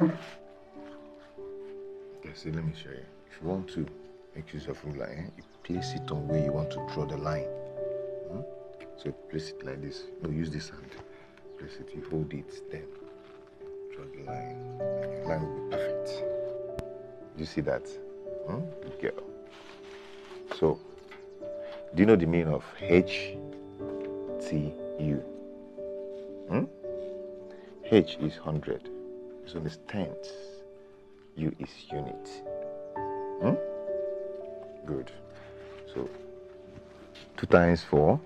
Okay, see, let me show you. If you want to make use of ruler, eh, you place it on where you want to draw the line. Hmm? So place it like this. No, use this hand. Place it, you hold it, then draw the line. And the line will be perfect. Do you see that? Hmm? Good girl. So, do you know the meaning of H T U? Hmm? H is 100. So it's tenths. U is unit. Hmm? Good. So, 2 times 4.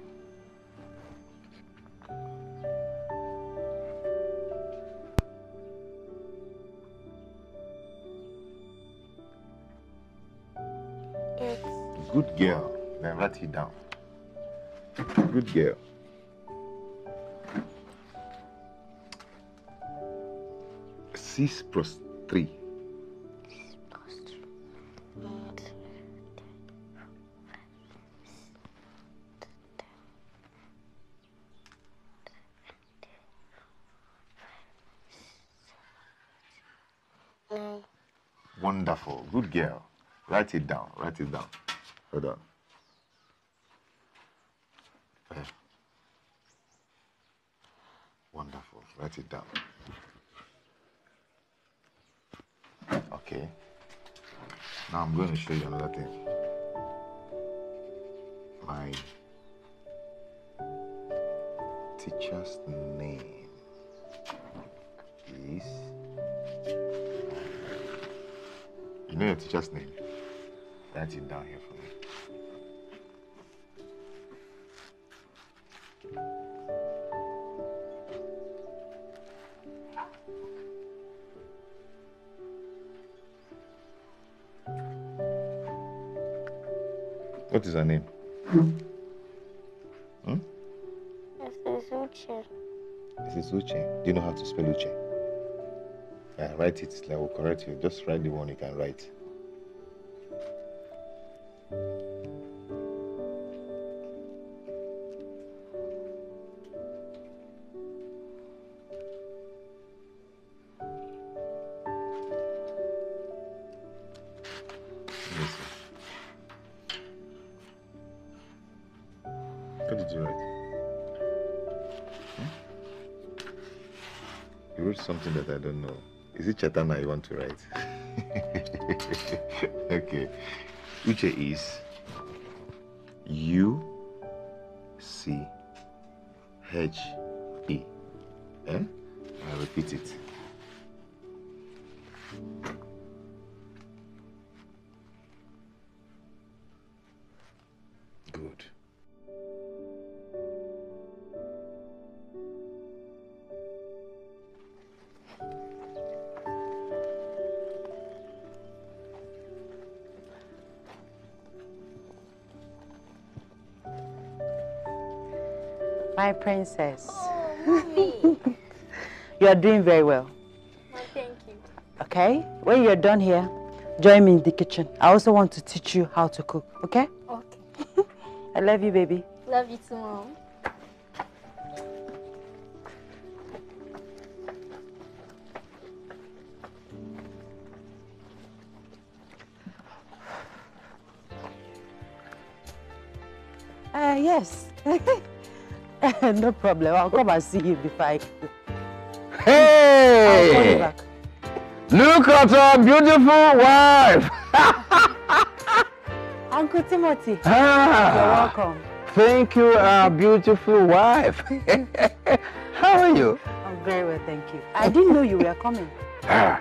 It's Good girl. Then write it down. Good girl. Six plus three. nine. Wonderful. Good girl. Write it down. Write it down. Hold on. Wonderful. Write it down. Okay. I'm going to show you another thing. My teacher's name is. You know your teacher's name? Write it down here for me. Her name? Hmm? This is Uche. This is Uche. Do you know how to spell Uche? Yeah, write it. I will correct you. Just write the one you can write. Something that I don't know. Is it Chatana you want to write? okay. Uche is U C H E. Eh? I'll repeat it. Princess. Oh. You are doing very well. Thank you. Okay? When you're done here, join me in the kitchen. I also want to teach you how to cook. Okay? Okay. I love you, baby. Love you too, mom. no problem. I'll come and see you before I go. I'll call you Hey! back. Look at our beautiful wife! Uncle Timothy, you're Ah, welcome. thank you, our beautiful wife. How are you? I'm very well, thank you. I didn't know you were coming. Ah,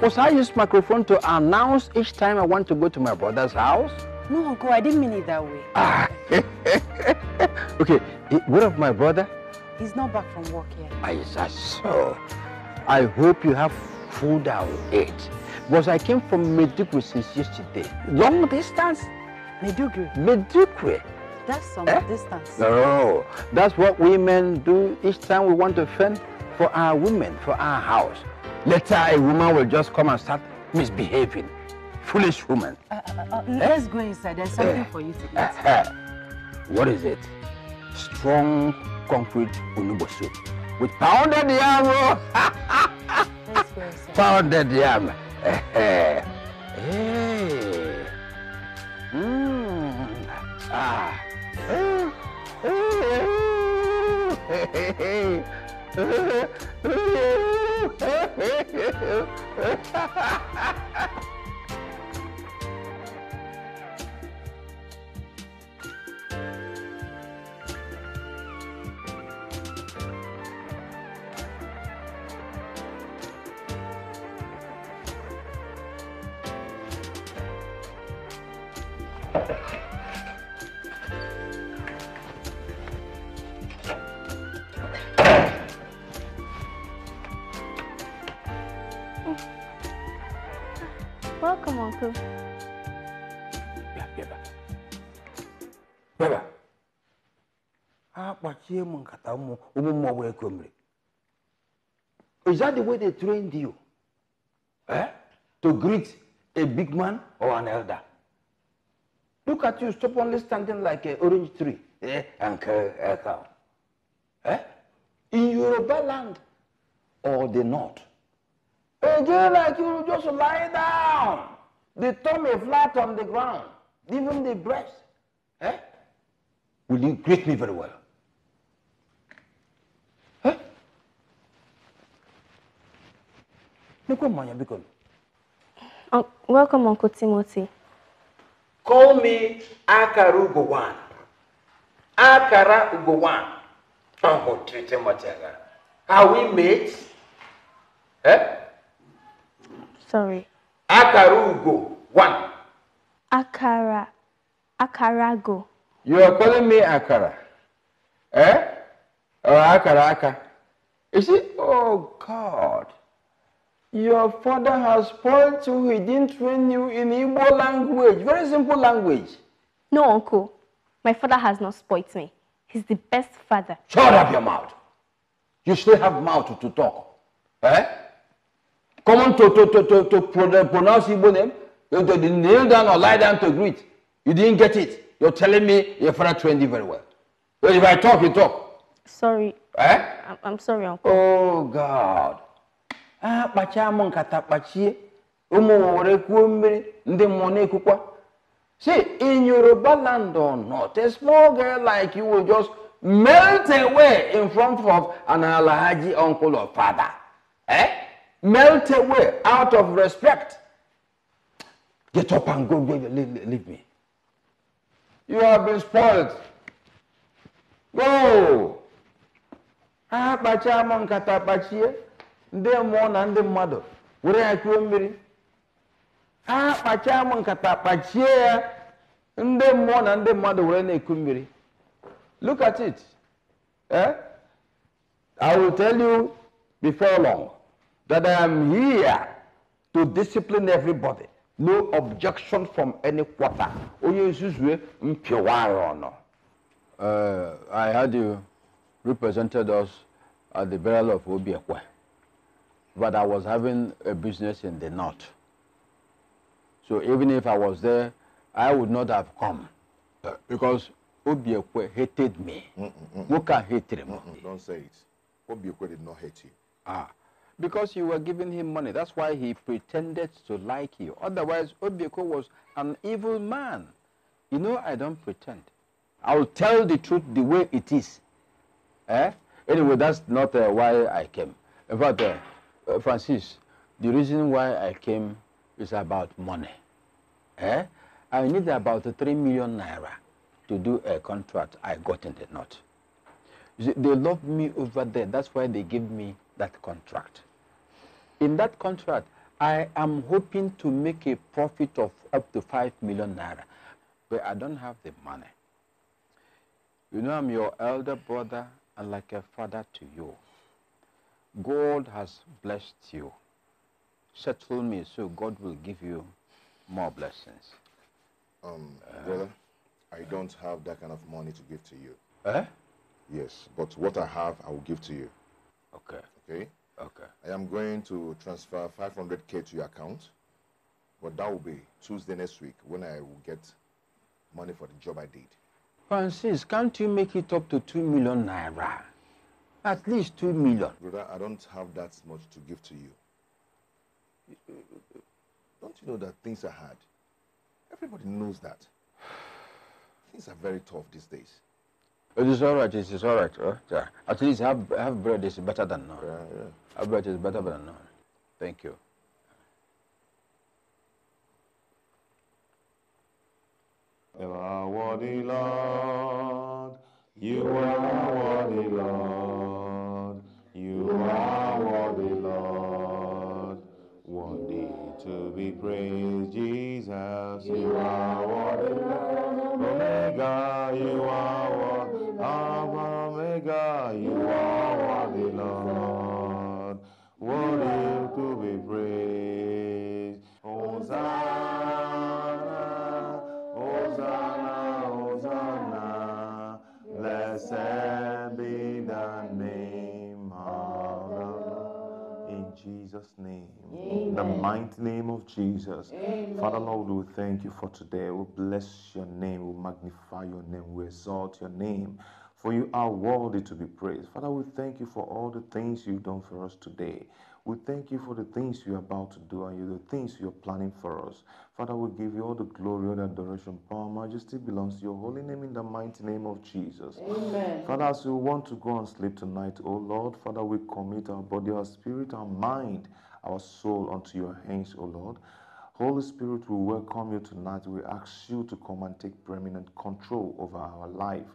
Was I use microphone to announce each time I want to go to my brother's house? No, Uncle, I didn't mean it that way. Ah, okay, what of my brother? He's not back from work yet. I so. I hope you have food I will eat. Because I came from Maiduguri since yesterday. Long distance? Maiduguri, Maiduguri. that's some Eh? distance. No, that's what women do each time we want to fend for our women, for our house. Later, a woman will just come and start misbehaving. Foolish woman. Uh, uh, uh, let's go inside. There's something for you to eat. what is it? Strong concrete unubo soup with pounded yam. oh. Yes, sir. Pounded yam. hey. Mm. Ah. Welcome, akpachie m nkata ụmụ ụmụ mmụọ wee komiri is that the way they trained you eh? to greet a big man or an elder look at you stubbornly standing like an orange tree eh? and a cow eh? in yoruba land or the north again like you just lie down the tummy flat on the ground even the breast eh? will you greet me very well Nekwe mmanya biko Un- welcome, Uncle Timothy. Call me Akara Ugowan. Akara Ugowan. Oh, treating Matiaga. Are we mates? Eh? Sorry. Akara Ugo one. Akara. Akarago. You are calling me Akara. Eh? Or Akara Aka. You see, oh God. Your father has spoiled you. He didn't train you in Igbo language. Very simple language. No, Uncle. My father has not spoilt me. He's the best father. Shut up your mouth. You still have mouth to talk. Eh? Come on to, to, to, to, to pronounce Igbo name. You to kneel down or lie down to greet. You didn't get it. You're telling me your father trained you very well. But if I talk, you talk. Sorry. Eh? I'm, I'm sorry, Uncle. Oh God. Ah, kpachaa m nkata kpachie. Ụmụ were kwuo mmiri ndị mmụọ na-ekwukwa. See in Yoruba not a small girl like you will just melt away in front of an alhaji uncle or father. Eh? melt away out of respect. Get up and go, go leave, leave me. You have been spoiled. Go. Ha kpachaa m nkata kpachie. Ndị mmụọ na ndị mmadụ were ya kuo mmiri ha kpachaa m nkata kpachie ya. Ndị mmụọ na ndị mmadụ were na-eku mmiri look at it. Eh? i will tell you before long that i am here to discipline everybody. No objection from any quarter. Onye nzuzue mpịwa arụ ọnụ Uh, I had you represented us at the burial of Obiekwe, but I was having a business in the north. So even if I was there, I would not have come uh, because Obiekwe hated me. Muka hated him. Mm, Don't say it. Obiekwe did not hate you. Ah, because you were giving him money. That's why he pretended to like you. Otherwise, Obiekwe was an evil man. You know, I don't pretend. I will tell the truth the way it is. Eh? Anyway, that's not uh, why I came. In fact, uh, uh, Francis, the reason why I came is about money. Eh? I need about three million naira to do a contract I got in the north. They love me over there. That's why they give me that contract. In that contract, I am hoping to make a profit of up to 5 million naira. But I don't have the money. You know, I'm your elder brother and like a father to you. God has blessed you. Settle me so God will give you more blessings. Um, brother, I don't have that kind of money to give to you. Eh? Yes, but what I have, I will give to you. Okay, Okay? okay. I am going to transfer 500k to your account, but that will be Tuesday next week when I will get money for the job I did. Francis, can't you make it up to 2 million naira? At least 2 million. Brother, I don't have that much to give to you. Don't you know that things are hard? Everybody knows that. Things are very tough these days. It is all right. It is all right. Huh? Yeah. At least have, have bread is better than none. Yeah, yeah. Have bread is better than none. Thank you. You are worthy, Lord. You are praised, Jesus. You are worthy, Lord. Omega, you are worthy. Alpha, Omega, you are worthy, Lord. Worthy to be praised. Hosanna, Hosanna, Hosanna. Blessed be the name of the Lord. In Jesus' name. In the mighty name of Jesus. Father Lord, we thank you for today. We bless your name. We magnify your name. We exalt your name. For you are worthy to be praised. Father, we thank you for all the things you've done for us today. We thank you for the things you're about to do and the things you're planning for us. Father, we give you all the glory, all the adoration, power, majesty belongs to your holy name in the mighty name of Jesus. Amen. Father, as we want to go and sleep tonight, oh Lord, Father, we commit our body, our spirit, our mind, our soul unto your hands, O Lord. Holy Spirit, we welcome you tonight. We ask you to come and take preeminent control over our life,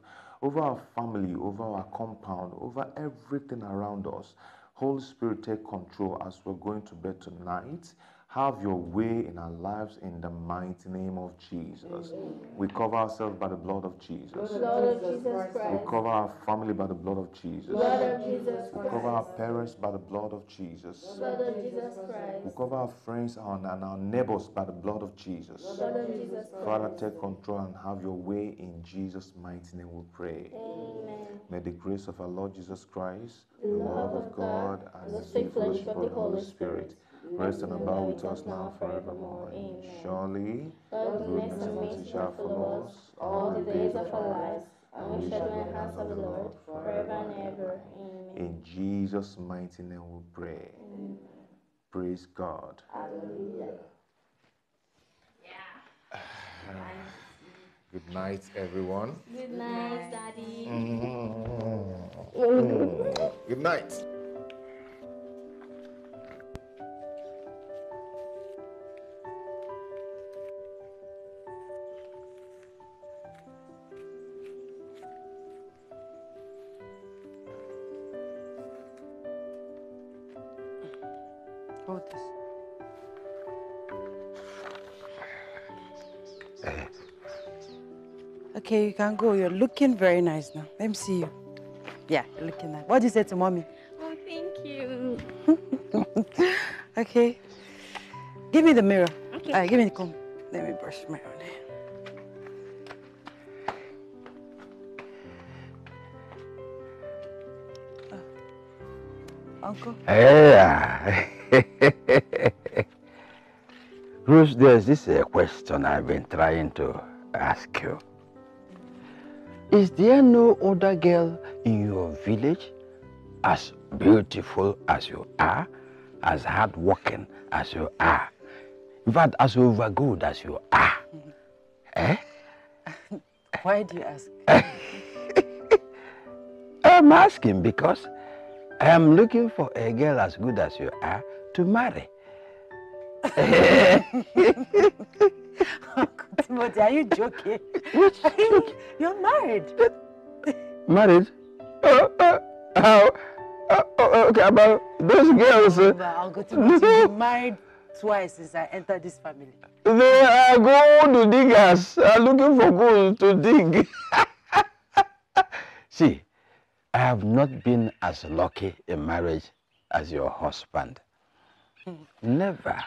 over our family, over our compound, over everything around us. Holy Spirit, take control as we're going to bed tonight. Have your way in our lives in the mighty name of Jesus. We cover ourselves by the blood of Jesus. Blood of Jesus We cover our family by the blood of Jesus. Blood of Jesus We cover our parents by the blood of Jesus. Blood of Jesus Christ. We cover our friends and and our neighbors by the blood of Jesus. Blood of Jesus Father, take control and have your way in Jesus' mighty name we pray. Amen. May the grace of our Lord Jesus Christ, The the love love of God, and the sweet fellowship of the Holy Spirit rest and abide with us now forevermore. Amen. Surely, God's goodness and mercy shall follow us all the days of our lives, and we shall dwell in the house of the Lord forever and ever. Amen. in Jesus' mighty name we pray. Praise God. Hallelujah. Good night, everyone. Good night, Daddy. Mm-hmm. Mm-hmm. Good night. Can go. You're looking very nice now. Let me see you. Yeah, you're looking nice. What did you say to mommy? Oh, thank you. Okay. Give me the mirror. Okay. Uh, give me the comb. Let me brush my own hair. Oh. Uncle? Yeah. Bruce, there's this uh, question I've been trying to ask you. Is there no other girl in your village as beautiful as you are, as hardworking as you are, in fact, as over good as you are? Eh? Why do you ask? I'm asking because I am looking for a girl as good as you are to marry. Uncle Timothy, are you joking? Which Are you, you're married. Married? Oh, uh, how? Uh, oh, okay, about those girls, uh, Uncle Timothy, you've been married twice since I entered this family. they are going gold diggers, are looking for gold to dig. See, I have not been as lucky in marriage as your husband. Never.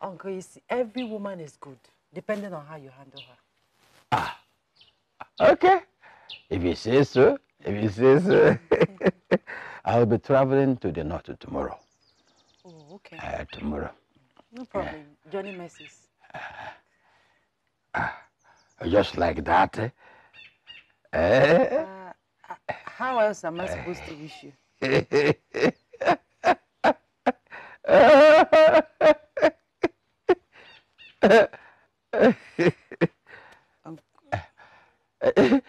Uncle, you see, every woman is good, depending on how you handle her. Okay. If you say so, if you say so. I'll be traveling to the north tomorrow. Oh, okay. Uh, tomorrow. No problem. Johnny messes. Just like that. eh? Eh? Uh, uh, how else am I supposed to wish you?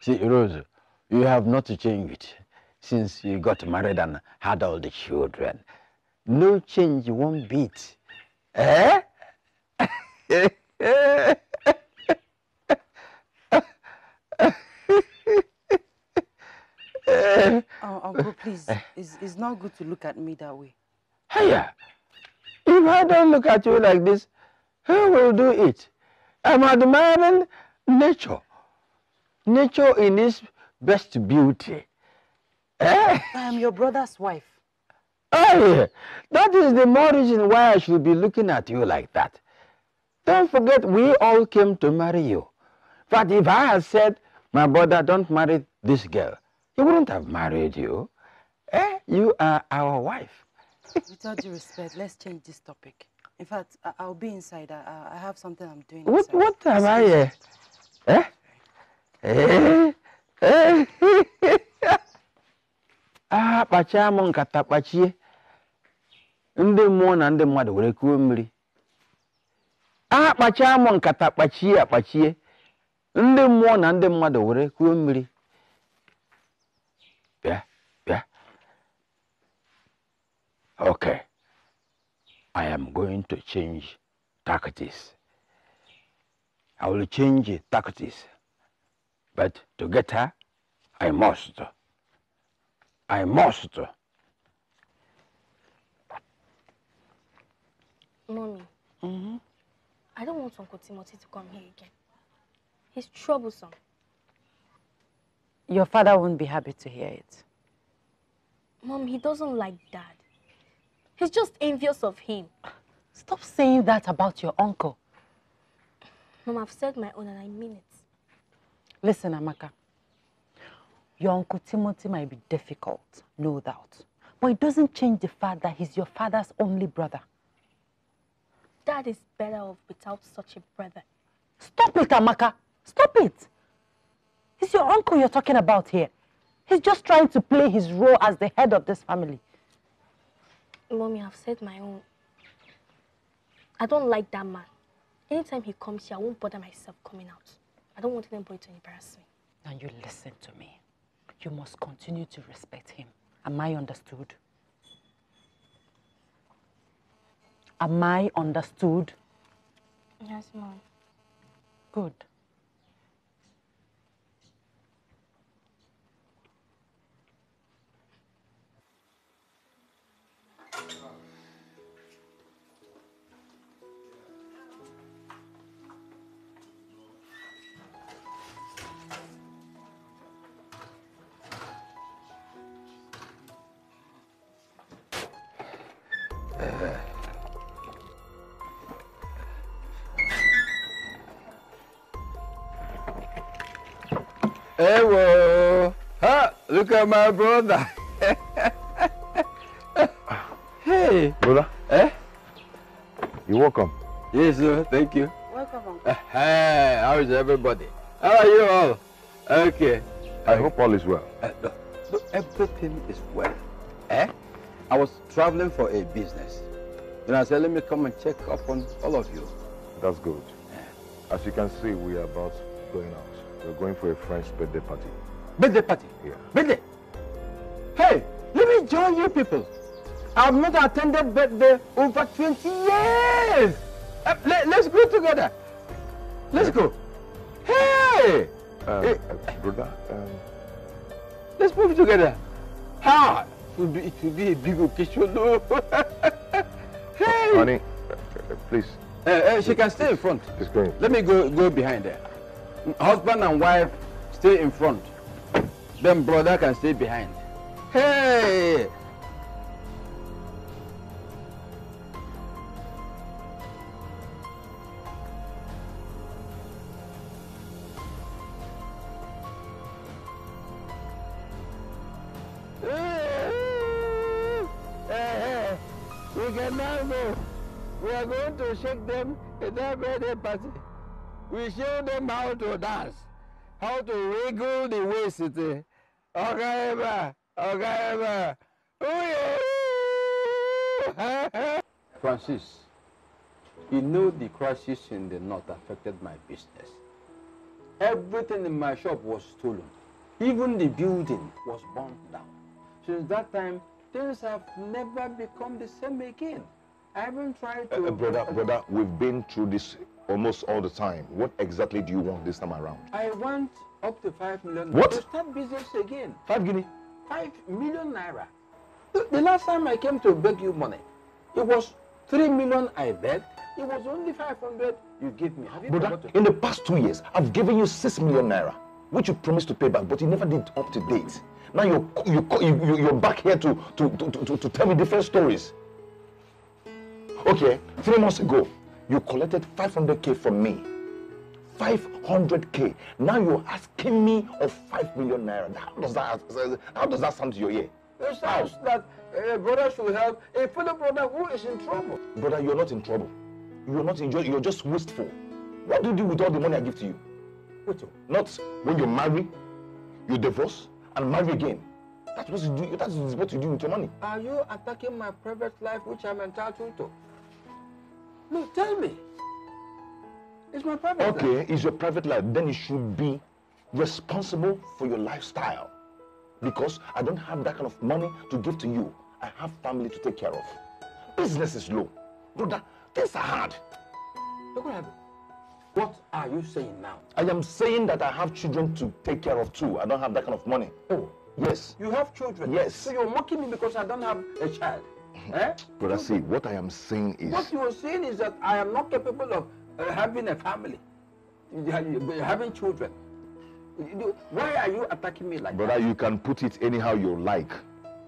See, Rose, you have not changed since you got married and had all the children. No change one bit. Eh? Oh, Uncle, please, it's, it's not good to look at me that way. Hiya! If I don't look at you like this, who will do it? I'm admiring nature. Nature in its best beauty. Eh? I am your brother's wife. Oh, that is the more reason why I should be looking at you like that. Don't forget, we all came to marry you. But if I had said, my brother, don't marry this girl, he wouldn't have married you. Eh? You are our wife. With all due respect, let's change this topic. In fact, I- I'll be inside. I, I- I have something I'm doing. What, inside. what am I? Uh, eh? Ah, kpachaa m nkata kpachie. Ndị mmụọ na ndị mmadụ were kuo mmiri. Ah kpachaa m nkata kpachie akpachie ndị mmụọ na ndị mmadụ were kuo mmiri. Bịa bịa. Okay. I am going to change tactics. I will change tactics but to get her I must I must Mommy, Mm-hmm. I don't want Uncle Timothy to come here again. He's troublesome. Your father won't be happy to hear it. Mom, he doesn't like Dad. He's just envious of him. Stop saying that about your uncle. Mom, I've said my own and I mean it. Listen, Amaka. Your uncle Timothy might be difficult, no doubt. But it doesn't change the fact that he's your father's only brother. Dad is better off without such a brother. Stop it, Amaka. Stop it. It's your uncle you're talking about here. He's just trying to play his role as the head of this family. Mommy, I've said my own. I don't like that man. Anytime he comes here, I won't bother myself coming out. I don't want anybody to embarrass me. Now you listen to me. You must continue to respect him. Am I understood? Am I understood? Yes, Mom. Good. Hey, whoa. Ha, look at my brother. hey. Brother, Eh? you're welcome. Yes, sir. Thank you. Welcome, Uncle. Hey, how is everybody? How are you all? Okay. I hope all is well. Uh, no, no, everything is well. Eh? I was traveling for a business. And I said, let me come and check up on all of you. That's good. As you can see, we are about going out. We're going for a French birthday party. Birthday party. Yeah. Birthday. Hey, let me join you people. I've not attended birthday over 20 years. Uh, let, us go together. Let's go. Hey, Um, Hey. uh, brother, um, let's move together. Ha! It will be, it will be a big occasion. no? hey. honey, uh, uh, please, Uh, uh, she can stay in front. just go in. Let me go go behind there. Husband and wife stay in front. Then brother can stay behind. Hey! Hey. We can now go. We are going to shake them in that birthday party. We show them how to dance, how to wiggle the waist. eh. Okay, eba, okay, eba. Ooh, yeah. Francis, You know the crisis in the north affected my business. Everything in my shop was stolen. Even the building was burnt down. Since that time, things have never become the same again. I haven't tried to... Uh, uh, brother, brother, we've been through this almost all the time. What exactly do you want this time around? I want up to five million What? to start business again. Five guinea. Five million naira. The, last time I came to beg you money, it was three million I begged. It was only five hundred you give me. Have you Brother, in the past two years, I've given you six million naira, which you promised to pay back, but you never did up to date. Now you're, you, you, you- you're back here to, to, to, to, to tell me different stories. Okay, three months ago, you collected 500k from me. 500k. Now you're asking me of 5 million naira. How does that, how does that sound to your ear? It sounds that a brother should help a fellow brother who is in trouble. Brother, you're not in trouble. You're not enjoying, you're just wasteful. What do you do with all the money I give to you? Wait, oh, Not when you marry, you divorce, and marry again. That's what you do. That's what you do with your money. are you attacking my private life which I'm entitled to? No, tell me. It's my private life. Okay, it's your private life. Then you should be responsible for your lifestyle. Because I don't have that kind of money to give to you. I have family to take care of. Business is low. Brother, things are hard. Look what happened. What are you saying now? I am saying that I have children to take care of too. I don't have that kind of money. Oh, Yes. you have children. Yes. So you're mocking me because I don't have a child. Eh? Brother, see, what I am saying is... What you are saying is that I am not capable of uh, having a family, having children. Why are you attacking me like Brother, that? you can put it anyhow you like.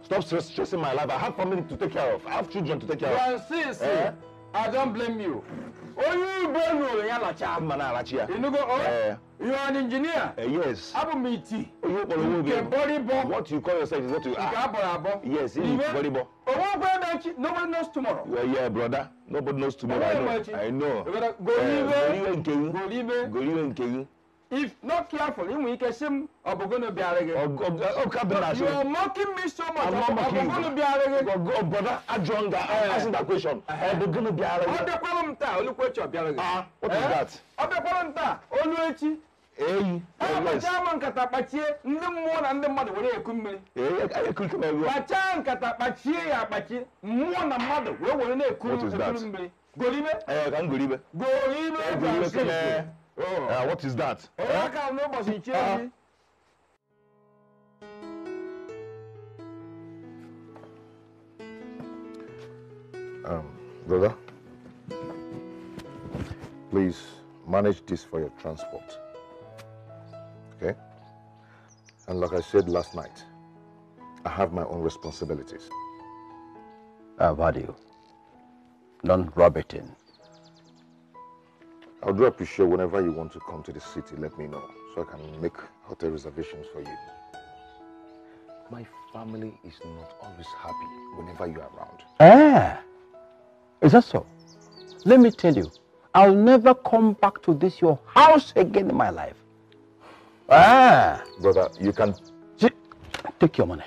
Stop stress, stressing my life. I have family to take care of. I have children to take care of. see, see, Eh? I don't blame you. Oh, you blame me, Yalacha. Mma na-arachi ya. You know, oh, Eh. you are an engineer. Eh, yes. I'm a meaty. Onye kpọrọ onwe Nke gị- body bomb. What you call yourself is what you Nke are. abọrọ abọ. Yes, it Iwe. is very bo. Oh, one brother, echi, nobody knows tomorrow. Yeah, yeah, brother. Nobody knows tomorrow. I Onye ma know. echi? I know. You better go Eh, iwe. goriwe nke gị. Golibe. Goriwe nke gị. If not careful, ị nwere ike sị m ọ bụ gịnị bịara gị. Ọ- ọ- ọ ka bụ na You asị. are mocking me so much. I'm not Ọ bụ mocking gịnị you. bịara gị. Go- go- Brother, ajọ nga. I'm asking that question. Ọ bụ gịnị bịara Ọ gị? bịakwara m taa, olukwechi ọ bịara gị. Ah, what is Eh? that? Ọ bịakwara m taa, olu echi. Eyi. Ha Eh, yes. kpachaa m nkata kpachie, ndị mmụọ na ndị mmadụ were eku mmiri. Eh, I- I could come and go. Kpachaa nkata kpachie ya akpachi, mmụọ na mmadụ wee were na-ekuru What is that? ekuru mmiri. Golibe. Eh, ka m goribe. Golibe Eh, goribe Francis. kele. Oh. Ah, what is that? Onye aka m n'ụbọchị nchi Ah. echi. Um, brother, please manage this for your transport. Okay? And like I said last night, I have my own responsibilities. I've had you. Don't rub it in. I would appreciate whenever you want to come to the city, let me know so I can make hotel reservations for you. My family is not always happy whenever you are around. Ah, is that so? Let me tell you, I'll never come back to this your house again in my life. Ah, Brother, you can take your money.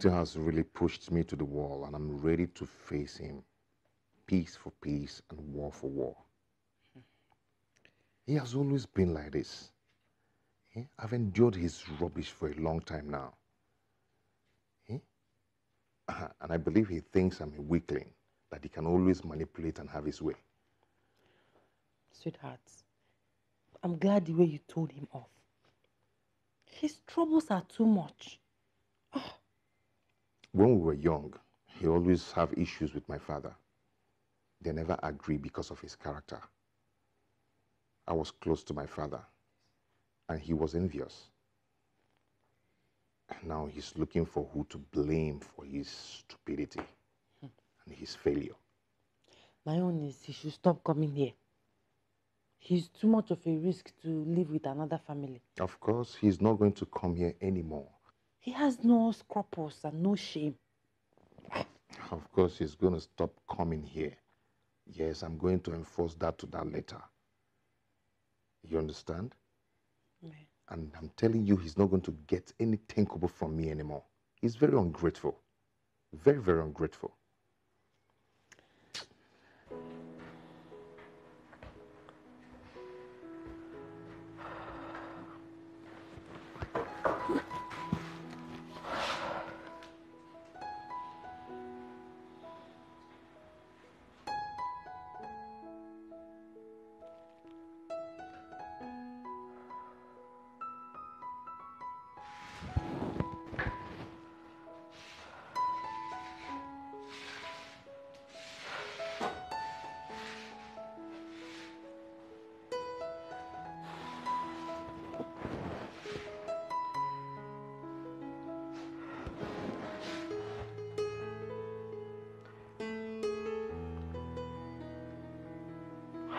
Timothy has really pushed me to the wall and I'm ready to face him. Peace for peace and war for war. He has always been like this. Eh? I've endured his rubbish for a long time now. Eh? And I believe he thinks I'm a weakling, that he can always manipulate and have his way. Sweetheart, I'm glad the way you told him off. His troubles are too much. When we were young, he always have issues with my father. They never agree because of his character. I was close to my father, and he was envious. And now he's looking for who to blame for his stupidity and his failure. My own is he should stop coming here. He's too much of a risk to live with another family. Of course, he's not going to come here anymore. He has no scruples and no shame. Of course, he's going to stop coming here. Yes, I'm going to enforce that to that letter. You understand? And I'm telling you, he's not going to get any thinkable from me anymore. He's very ungrateful. Very, very ungrateful.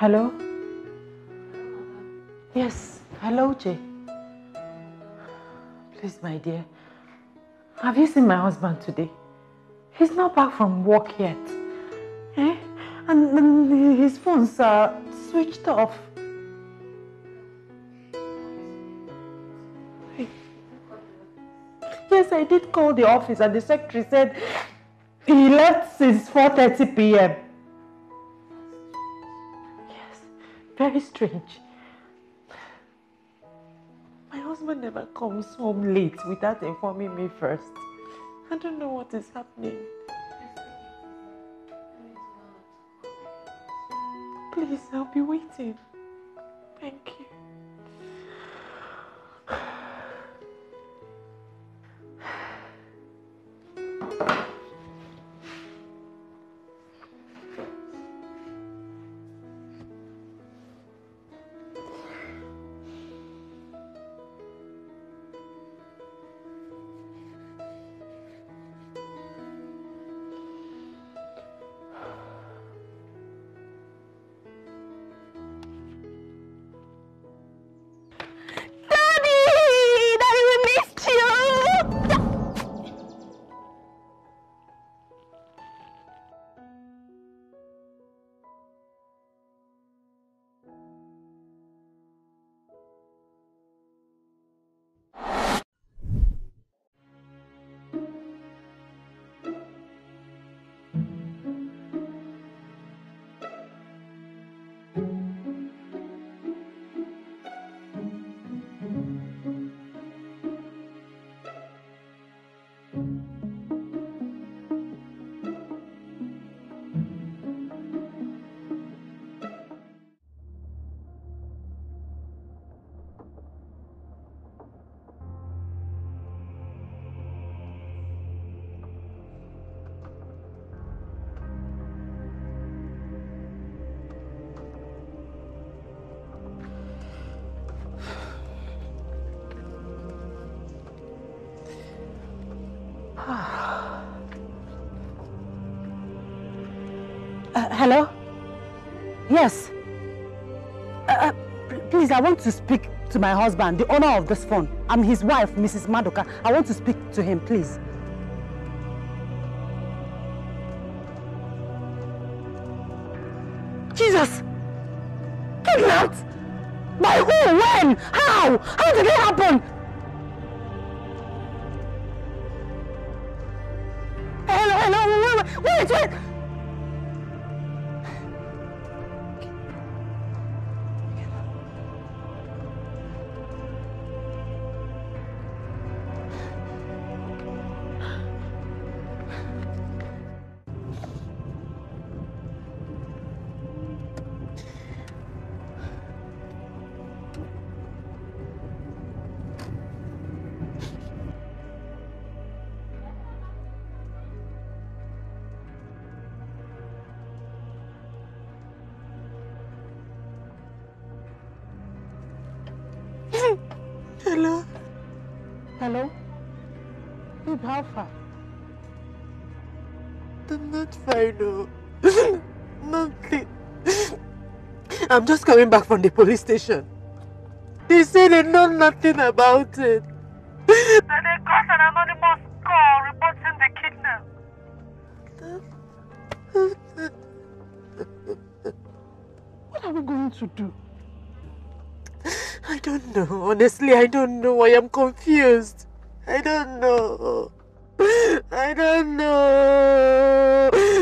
Hello? Yes, hello, Jay. Please, my dear, have you seen my husband today? He's not back from work yet. Eh? And, and his phones are switched off. Yes, I did call the office and the secretary said he left since 4.30 p.m. Very strange. My husband never comes home late without informing me first. I don't know what is happening. Please, I'll be waiting. Thank you. Hello? Yes. Uh, uh, please, I want to speak to my husband, the owner of this phone. I'm his wife, Mrs. Madoka. I want to speak to him, please. Jesus! Kidnapped? By who? When? How? How did it happen? Hello, hello, wait, wait, wait! No. Nothing. I'm just coming back from the police station. They say they know nothing about it. That they got an anonymous call reporting the kidnap. What are we going to do? I don't know. Honestly, I don't know. I am confused. I don't know. I don't know.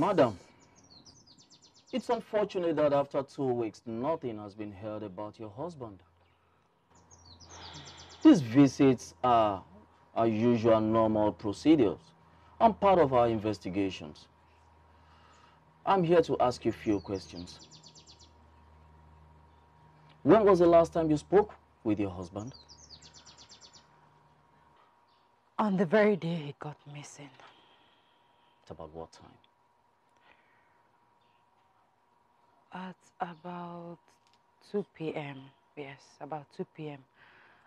Madam, it's unfortunate that after two weeks, nothing has been heard about your husband. These visits are our usual normal procedures and part of our investigations. I'm here to ask you a few questions. When was the last time you spoke with your husband? On the very day he got missing. It's about what time? At about 2 p.m. Yes, about 2 p.m.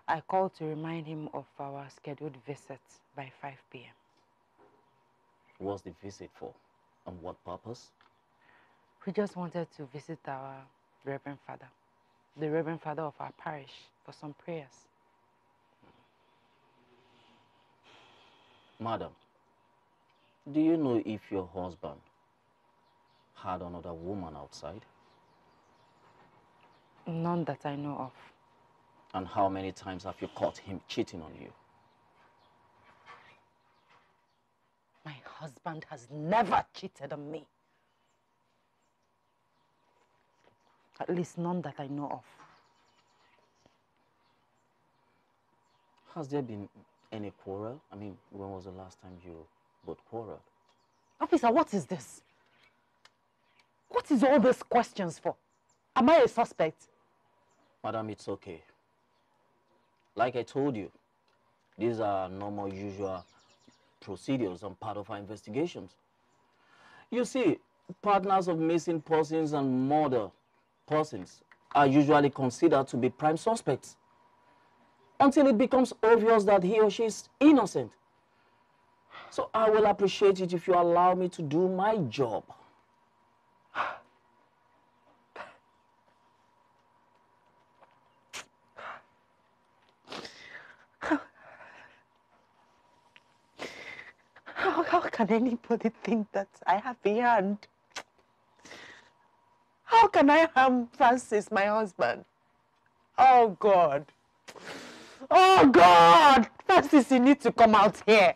I called to remind him of our scheduled visit by 5 p.m. What's the visit for? And what purpose? We just wanted to visit our Reverend Father, the Reverend Father of our parish, for some prayers. Madam, do you know if your husband had another woman outside? None that I know of. And how many times have you caught him cheating on you? My husband has never cheated on me. At least none that I know of. Has there been any quarrel? I mean, when was the last time you both quarreled? Officer, what is this? What is all these questions for? Am I a suspect? Madam, it's okay. Like I told you, these are normal, usual procedures and part of our investigations. You see, partners of missing persons and murder persons are usually considered to be prime suspects until it becomes obvious that he or she is innocent. So I will appreciate it if you allow me to do my job. How, how can anybody think that I have a hand? How can I harm Francis, my husband? Oh God. Oh God! Francis, you need to come out here.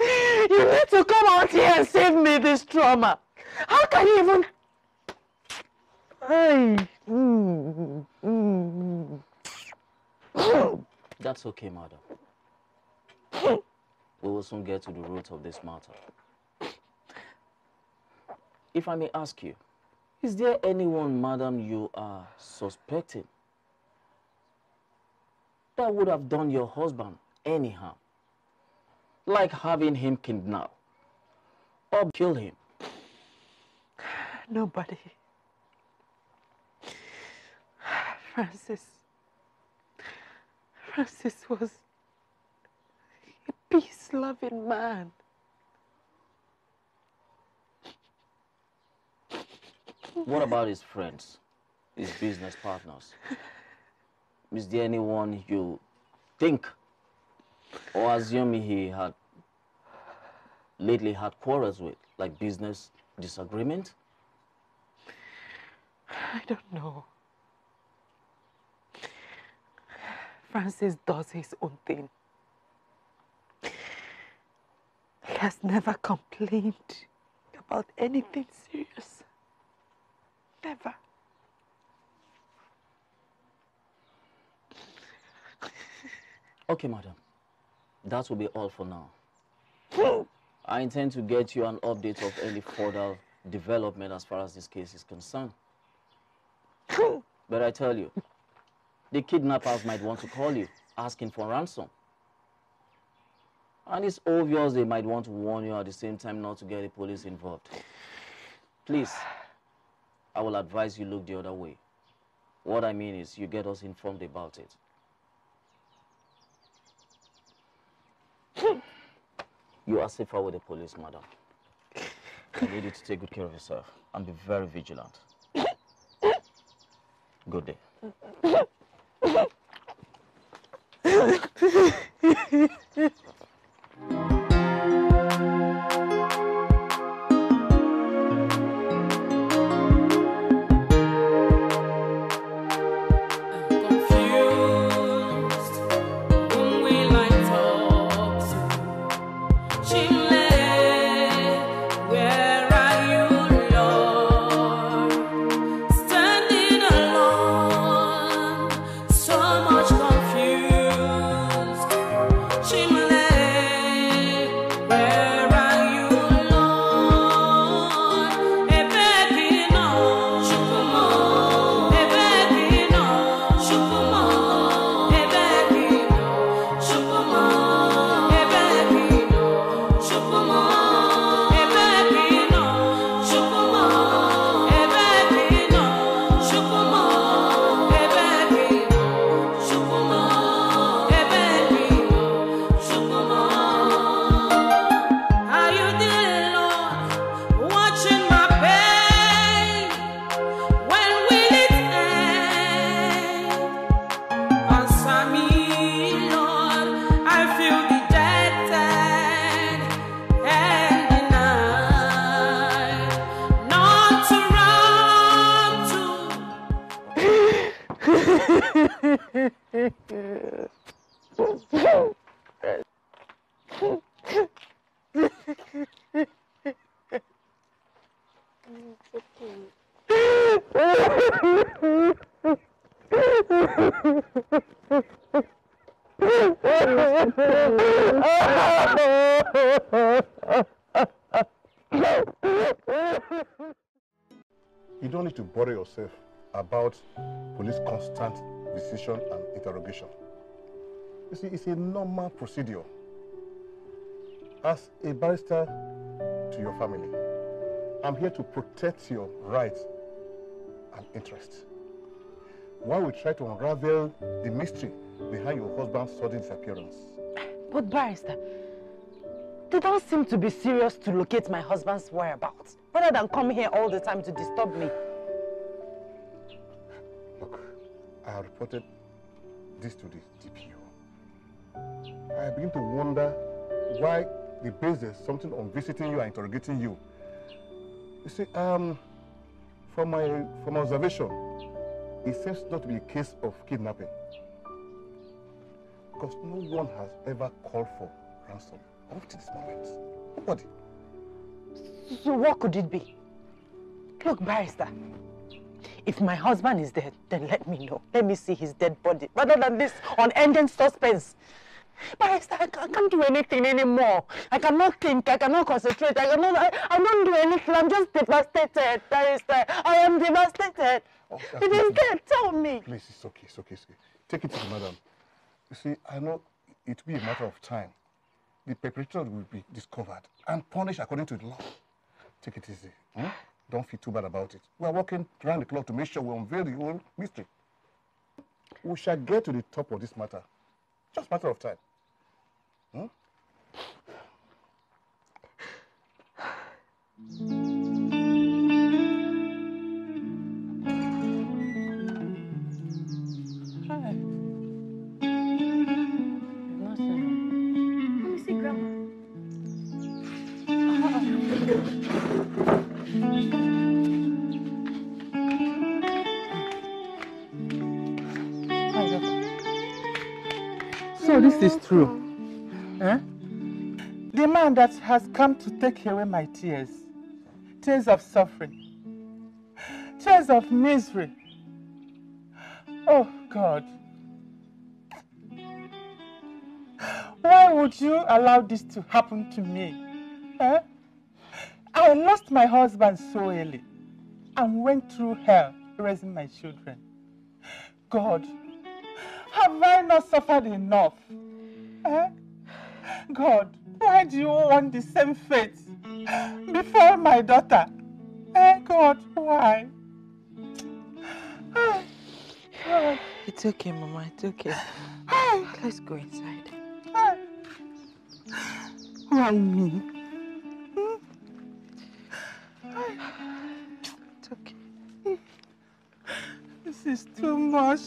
You need to come out here and save me this trauma. How can you even... Ay. Mm, mm, mm. That's okay, madam. We will soon get to the root of this matter. If I may ask you, is there anyone, madam, you are suspecting that would have done your husband any harm? Like having him kidnapped or kill him? Nobody. Francis. Francis was a peace-loving man. What about his friends, his business partners? Is there anyone you think or assume he had lately had quarrels with? Like business disagreement? I don't know. Francis does his own thing. He has never complained about anything serious. Never. Okay, madam. That will be all for now. I intend to get you an update of any further development as far as this case is concerned. But I tell you, the kidnappers might want to call you, asking for ransom. And it's obvious they might want to warn you at the same time not to get the police involved. Please, I will advise you look the other way. What I mean is you get us informed about it. You are safer with the police, madam. I need you to take good care of yourself and be very vigilant. Good day. You see, it's a normal procedure. As a barrister to your family, I'm here to protect your rights and interests. While we try to unravel the mystery behind your husband's sudden disappearance. But barrister, they don't seem to be serious to locate my husband's whereabouts, rather than come here all the time to disturb me. Look, I have reported this to the DPO. I begin to wonder why they base there's something on visiting you and interrogating you. You see, um, from my from my observation, it seems not to be a case of kidnapping. Because no one has ever called for ransom up to this moment. Nobody. So what could it be? Look, barrister, if my husband is dead, then let me know. Let me see his dead body, rather than this unending suspense. Barrister, I, I can't do anything anymore. I cannot think, I cannot concentrate, I cannot, I, I don't do anything. I'm just devastated, barrister. I am devastated. Oh, it is dead, tell me. Please, it's okay, it's okay, it's okay. Take it to the madam. You see, I know it will be a matter of time. The perpetrator will be discovered and punished according to the law. Take it easy. hmm? Don't feel too bad about it. We are working around the clock to make sure we unveil the whole mystery. We shall get to the top of this matter. Just matter of time. Hmm? Let me see, Grandma. So this is true. Eh? The man that has come to take away my tears, tears of suffering, tears of misery. Oh God. Why would you allow this to happen to me? Eh? I lost my husband so early and went through hell raising my children. God, have I not suffered enough? Eh? God, why do you want the same fate before my daughter? Eh, God, why? Ah, God. It's okay, Mama. It's okay. Let's go inside. Ah. Me? It's okay. This is too much.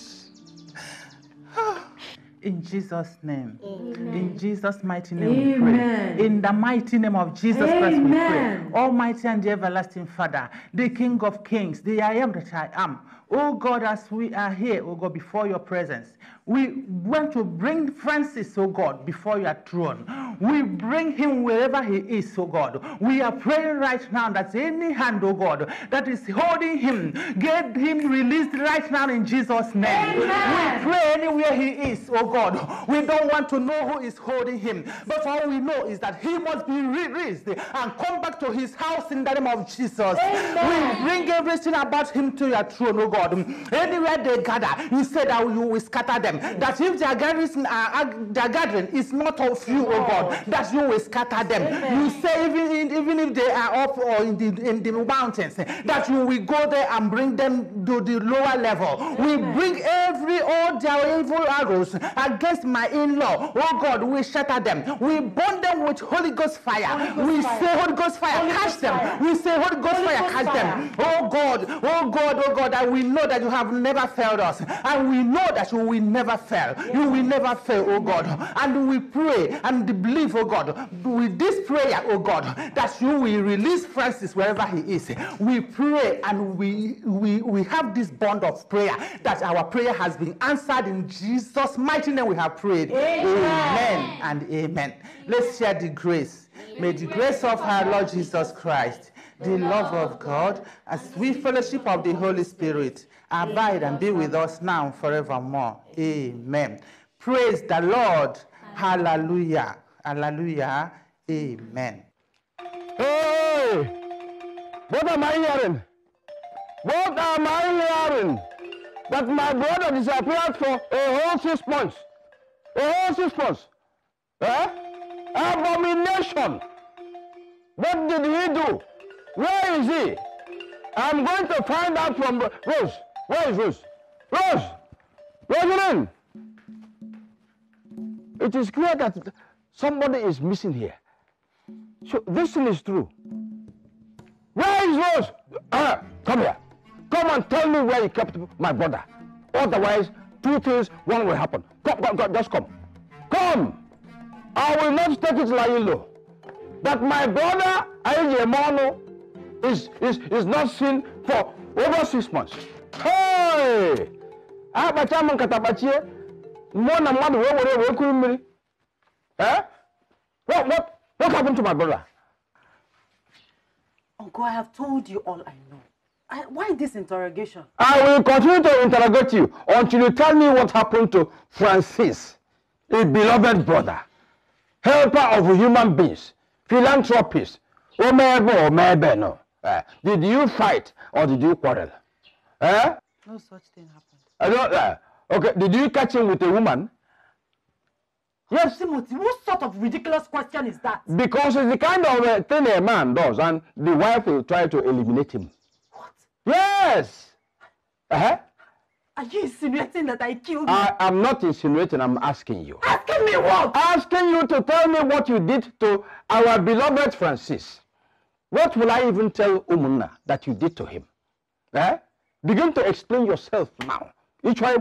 In Jesus' name. In Jesus' mighty name we pray. In the mighty name of Jesus Christ we pray. Almighty and the everlasting Father, the King of kings, the I am that I am. Oh God, as we are here, oh God, before your presence, we want to bring Francis, oh God, before your throne. We bring him wherever he is, oh God. We are praying right now that any hand, oh God, that is holding him, get him released right now in Jesus' name. We pray anywhere he is, oh God. We don't want to know who is holding him, but all we know is that he must be released and come back to his house in the name of Jesus. We bring everything about him to your throne, oh God. Anywhere they gather, you said that you will scatter them. That if their gathering, uh, uh, their gathering is not of you, oh God, that you will scatter them. You say even, even if they are up or in the, in the mountains, that you will go there and bring them to the lower level. We bring every all their evil arrows against my in-law. Oh God, we shatter them. We burn them with Holy Ghost fire. we say Holy Ghost fire, catch them. We say Holy Ghost fire, catch them. Oh God, oh God, oh God, that we know that you have never failed us. And we know that you will never fail. You will never fail, oh God. And we pray and believe, oh God, with this prayer, oh God, that you will release Francis wherever he is. We pray and we, we, we have this bond of prayer that our prayer has been answered in Jesus' mighty name. We have prayed. Amen and amen. Let's share the grace. May the grace of our Lord Jesus Christ, the love of God, and sweet fellowship of the Holy Spirit abide and be with us now and forevermore. Amen. Praise the Lord. Hallelujah. Hallelujah. Amen. Hey! What am I hearing? What am I hearing? That my brother disappeared for a whole six months. A whole six months. Eh? Abomination. What did he do? Where is he? I'm going to find out from Rose. Where is Rose? Rose! Rosalind! It is clear that somebody is missing here. So this thing is true. Where is Rose? Uh, come here. Come and tell me where you kept my brother. Otherwise, two things, one will happen. Come, come, come, just come. Come. I will not take it lying low. That my brother, Ayemono, is, is, is not seen for over six months. Hey! Akpacha m nkata kpachie, mmụọ na mmadụ wee were wee kuru mmiri. Eh? What, what, what happened to my brother? Uncle, I have told you all I know. I, why this interrogation? I will continue to interrogate you until you tell me what happened to Francis, a beloved brother, helper of human beings, philanthropist. Omebe omebe no. Eh, did you fight or did you quarrel? Eh? No such thing happened. I don't, eh, okay, did you catch him with a woman? Yes. Timothy, what sort of ridiculous question is that? Because it's the kind of uh, thing a man does, and the wife will try to eliminate him. What? Yes! Uh-huh. Are you insinuating that I killed him? I am not insinuating, I'm asking you. Asking me what? Asking you to tell me what you did to our beloved Francis. What will I even tell Umunna that you did to him? Eh? Begin to explain yourself now. Each one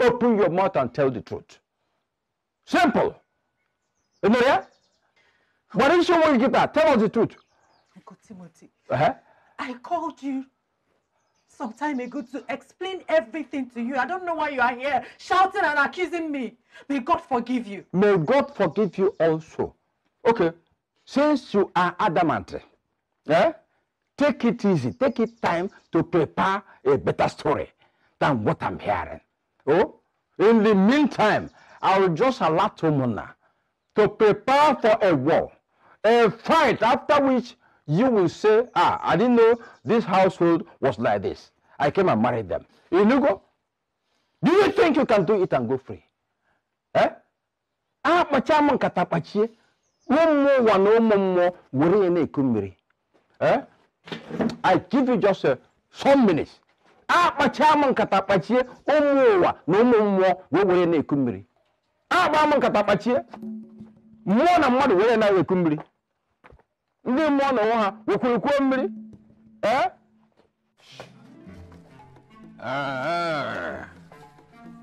open your mouth and tell the truth. Simple. You know that? But if you want to get that, tell us the truth. Uncle Timothy, Uh-huh. I called you some time ago to explain everything to you. I don't know why you are here shouting and accusing me. May God forgive you. May God forgive you also. Okay, since you are adamant, eh, take it easy. Take it time to prepare a better story than what I'm hearing. Oh, in the meantime, I will just allow Tomona to prepare for a war, a fight after which you will say, ah, I didn't know this household was like this. I came and married them. Inugo, do you think you can do it and go free? Eh? akpacha m nkata kpachie ụmụ ụwa na ụmụ mmụọ were ya na-eku Eh? I give you just uh, some minutes akpacha m nkata kpachie ụmụ ụwa na ụmụ mmụọ wee were ya na-eku akpa m nkata kpachie mmụọ na mmadụ were ya na-eku mmiri ndị mmụọ na onwe ha wekwurekwuo mmiri Eh? Ah,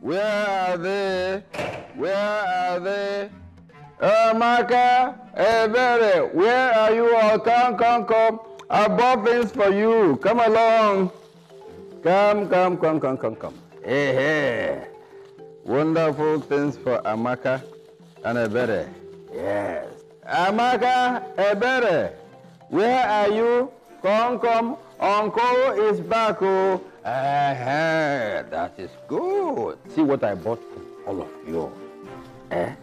where are they? Where are they? Amaka, Ebere, where are you all? Come, come, come. I bought things for you. Come along. Come, come, come, come, come, come. Hey, hey. Wonderful things for Amaka and Ebere. Yes. Amaka, Ebere, where are you? Come, come. Uncle is back. Oh, uh that is good. See what I bought for all of you. Eh?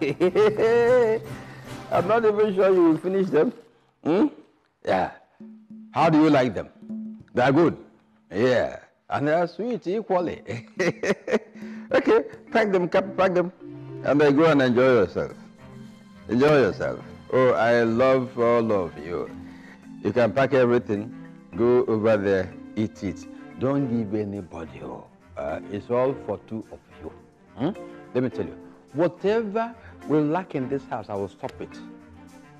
I'm not even sure you will finish them. Hmm? Yeah. How do you like them? They are good. Yeah. And they are sweet equally. okay, pack them, pack them, and then go and enjoy yourself. Enjoy yourself. Oh, I love all of you. You can pack everything, go over there, eat it. Don't give anybody. Oh, uh, it's all for two of you. Hmm? Let me tell you, whatever we lack in this house, I will stop it.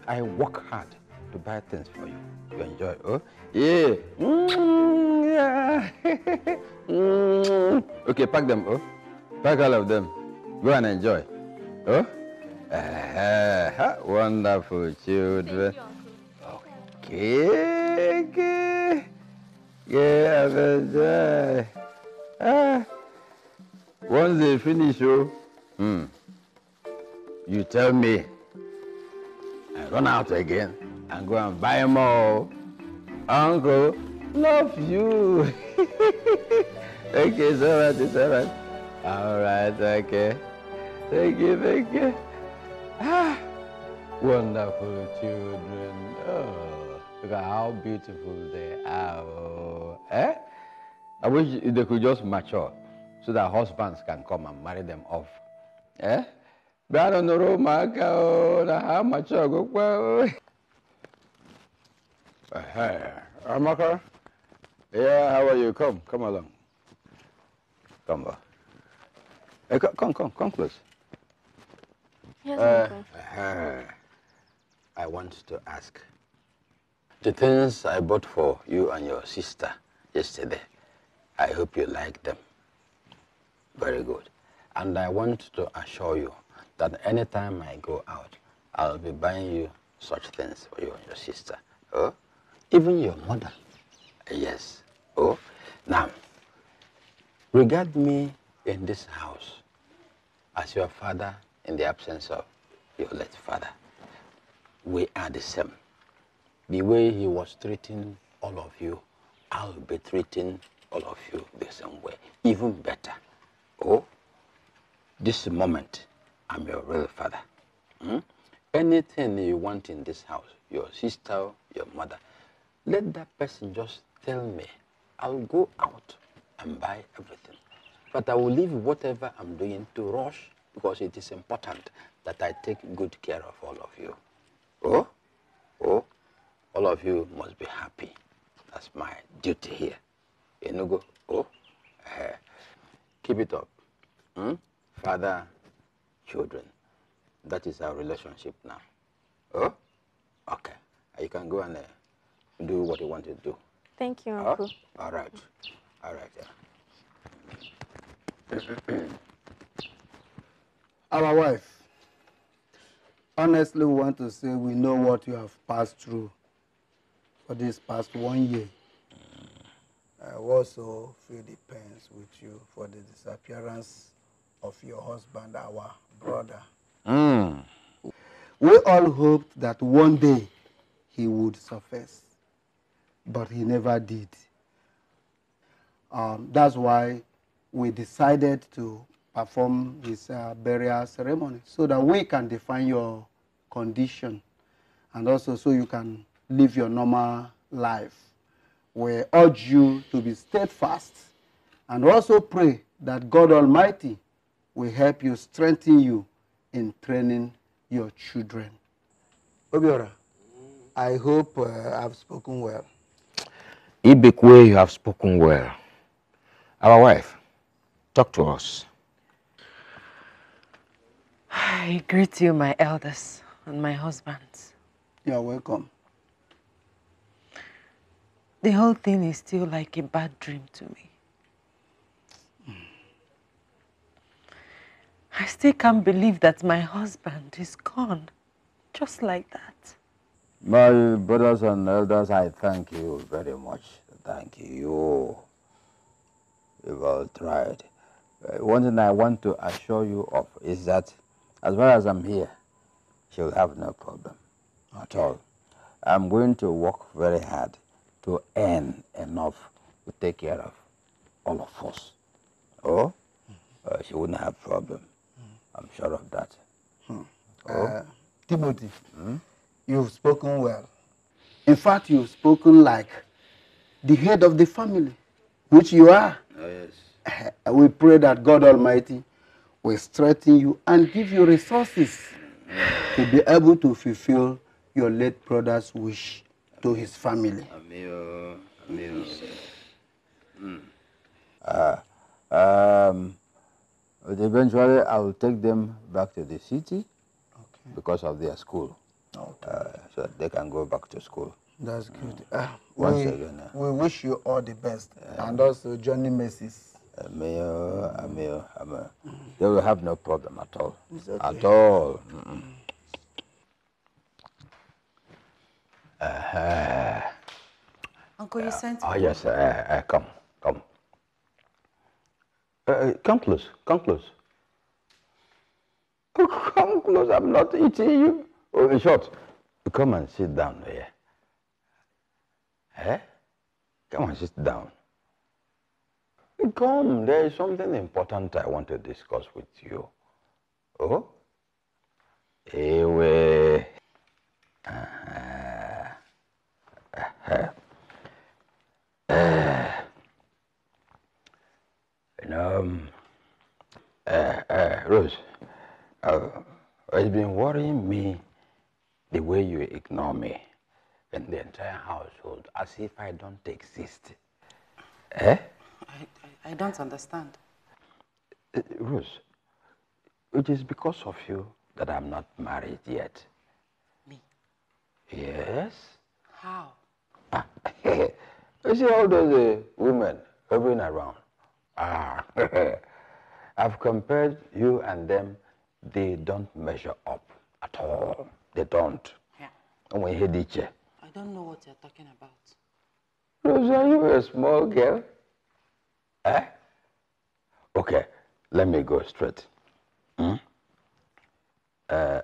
I work hard to buy things for you. You enjoy. Oh, yeah. Mm, yeah. Mm. Okay, pack them. Oh, pack all of them. Go and enjoy. Oh, uh, wonderful children. Okay, okay. Yeah, enjoy. Ah. Once they finish, oh, hmm, you tell me. I run out again and go and buy more. Uncle, love you. okay, it's all right, it's all right. All right, okay. Thank you, thank you. Ah, wonderful children. Oh, look at how beautiful they are. Oh, eh? I wish they could just mature so that husbands can come and marry them off. Eh? Know, Maka, oh, na how mature well. Amaka, yeah, how are you? Come, come along. Come on. Hey, co- come, come, come close. Yes, Uh, Uncle. uh, I want to ask. The things I bought for you and your sister yesterday, I hope you like them. Very good. And I want to assure you that anytime I go out, I'll be buying you such things for you and your sister. Oh, even your mother. Yes. Oh, now, regard me in this house as your father in the absence of your late father. We are the same. The way he was treating all of you, I'll be treating all of you the same way, even better. Oh, this moment, I'm your real father. Hmm? Anything you want in this house, your sister, your mother, let that person just tell me. I'll go out and buy everything. But I will leave whatever I'm doing to rush because it is important that I take good care of all of you. Oh, oh, all of you must be happy. That's my duty here. You know, go, oh, eh, keep it up. Hmm? Father, children. That is our relationship now. Oh, okay. You can go and uh, do what you want to do. Thank you, Oh, Uncle. all right. All right. Yeah. Our wife, honestly, we want to say we know what you have passed through. for this past one year. I also feel the pains with you for the disappearance of your husband, our brother. Mm. We all hoped that one day he would surface, but he never did. Um, that's why we decided to perform his uh, burial ceremony so that we can define your condition and also so you can live your normal life. We urge you to be steadfast and also pray that God Almighty will help you, strengthen you in training your children. Obiora, I hope uh, I've spoken well. Ibekwe, you have spoken well. Our wife, talk to us. I greet you, my elders and my husbands. You're welcome. The whole thing is still like a bad dream to me. I still can't believe that my husband is gone. Just like that. My brothers and elders, I thank you very much. Thank you. You've all tried. Uh, one thing I want to assure you of is that as far as I'm here, she'll have no problem at all. I'm going to work very hard to earn enough to take care of all of us. Oh, uh, she wouldn't have problem. I'm sure of that. Oh. Uh, Timothy, you've spoken well. In fact, you've spoken like the head of the family, which you are. yes. We pray that God Almighty will strengthen you and give you resources to be able to fulfill your late brother's wish to his family. Mm. Uh, um, but eventually, I will take them back to the city because of their school, uh, so that they can go back to school. That's good. Uh, Once we, again, uh, we wish you all the best and also Johnny Amio, amio, amio. They will have no problem at all. Okay. At all. Mm-mm. Uh, Uncle, you sent Oh, yes, uh, uh, come, come. Uh, uh, come close, come close. Oh, come close, I'm not eating you. Oh, in short, come and sit down here. Eh? Come and sit down. Come, there is something important I want to discuss with you. Oh? Ewe. Uh-huh. Uh-huh. Uh, you um, uh, uh, Rose, uh, it's been worrying me the way you ignore me and the entire household as if I don't exist. Eh? I, I, don't understand. Uh, Rose, it is because of you that I'm not married yet. Me? Yes? How? You see all those uh, women hovering around. Ah, I've compared you and them. They don't measure up at all. They don't. Yeah. And when you hear the I don't know what you're talking about. Rose, are you a small girl? Eh? Okay, let me go straight. Hmm? Uh,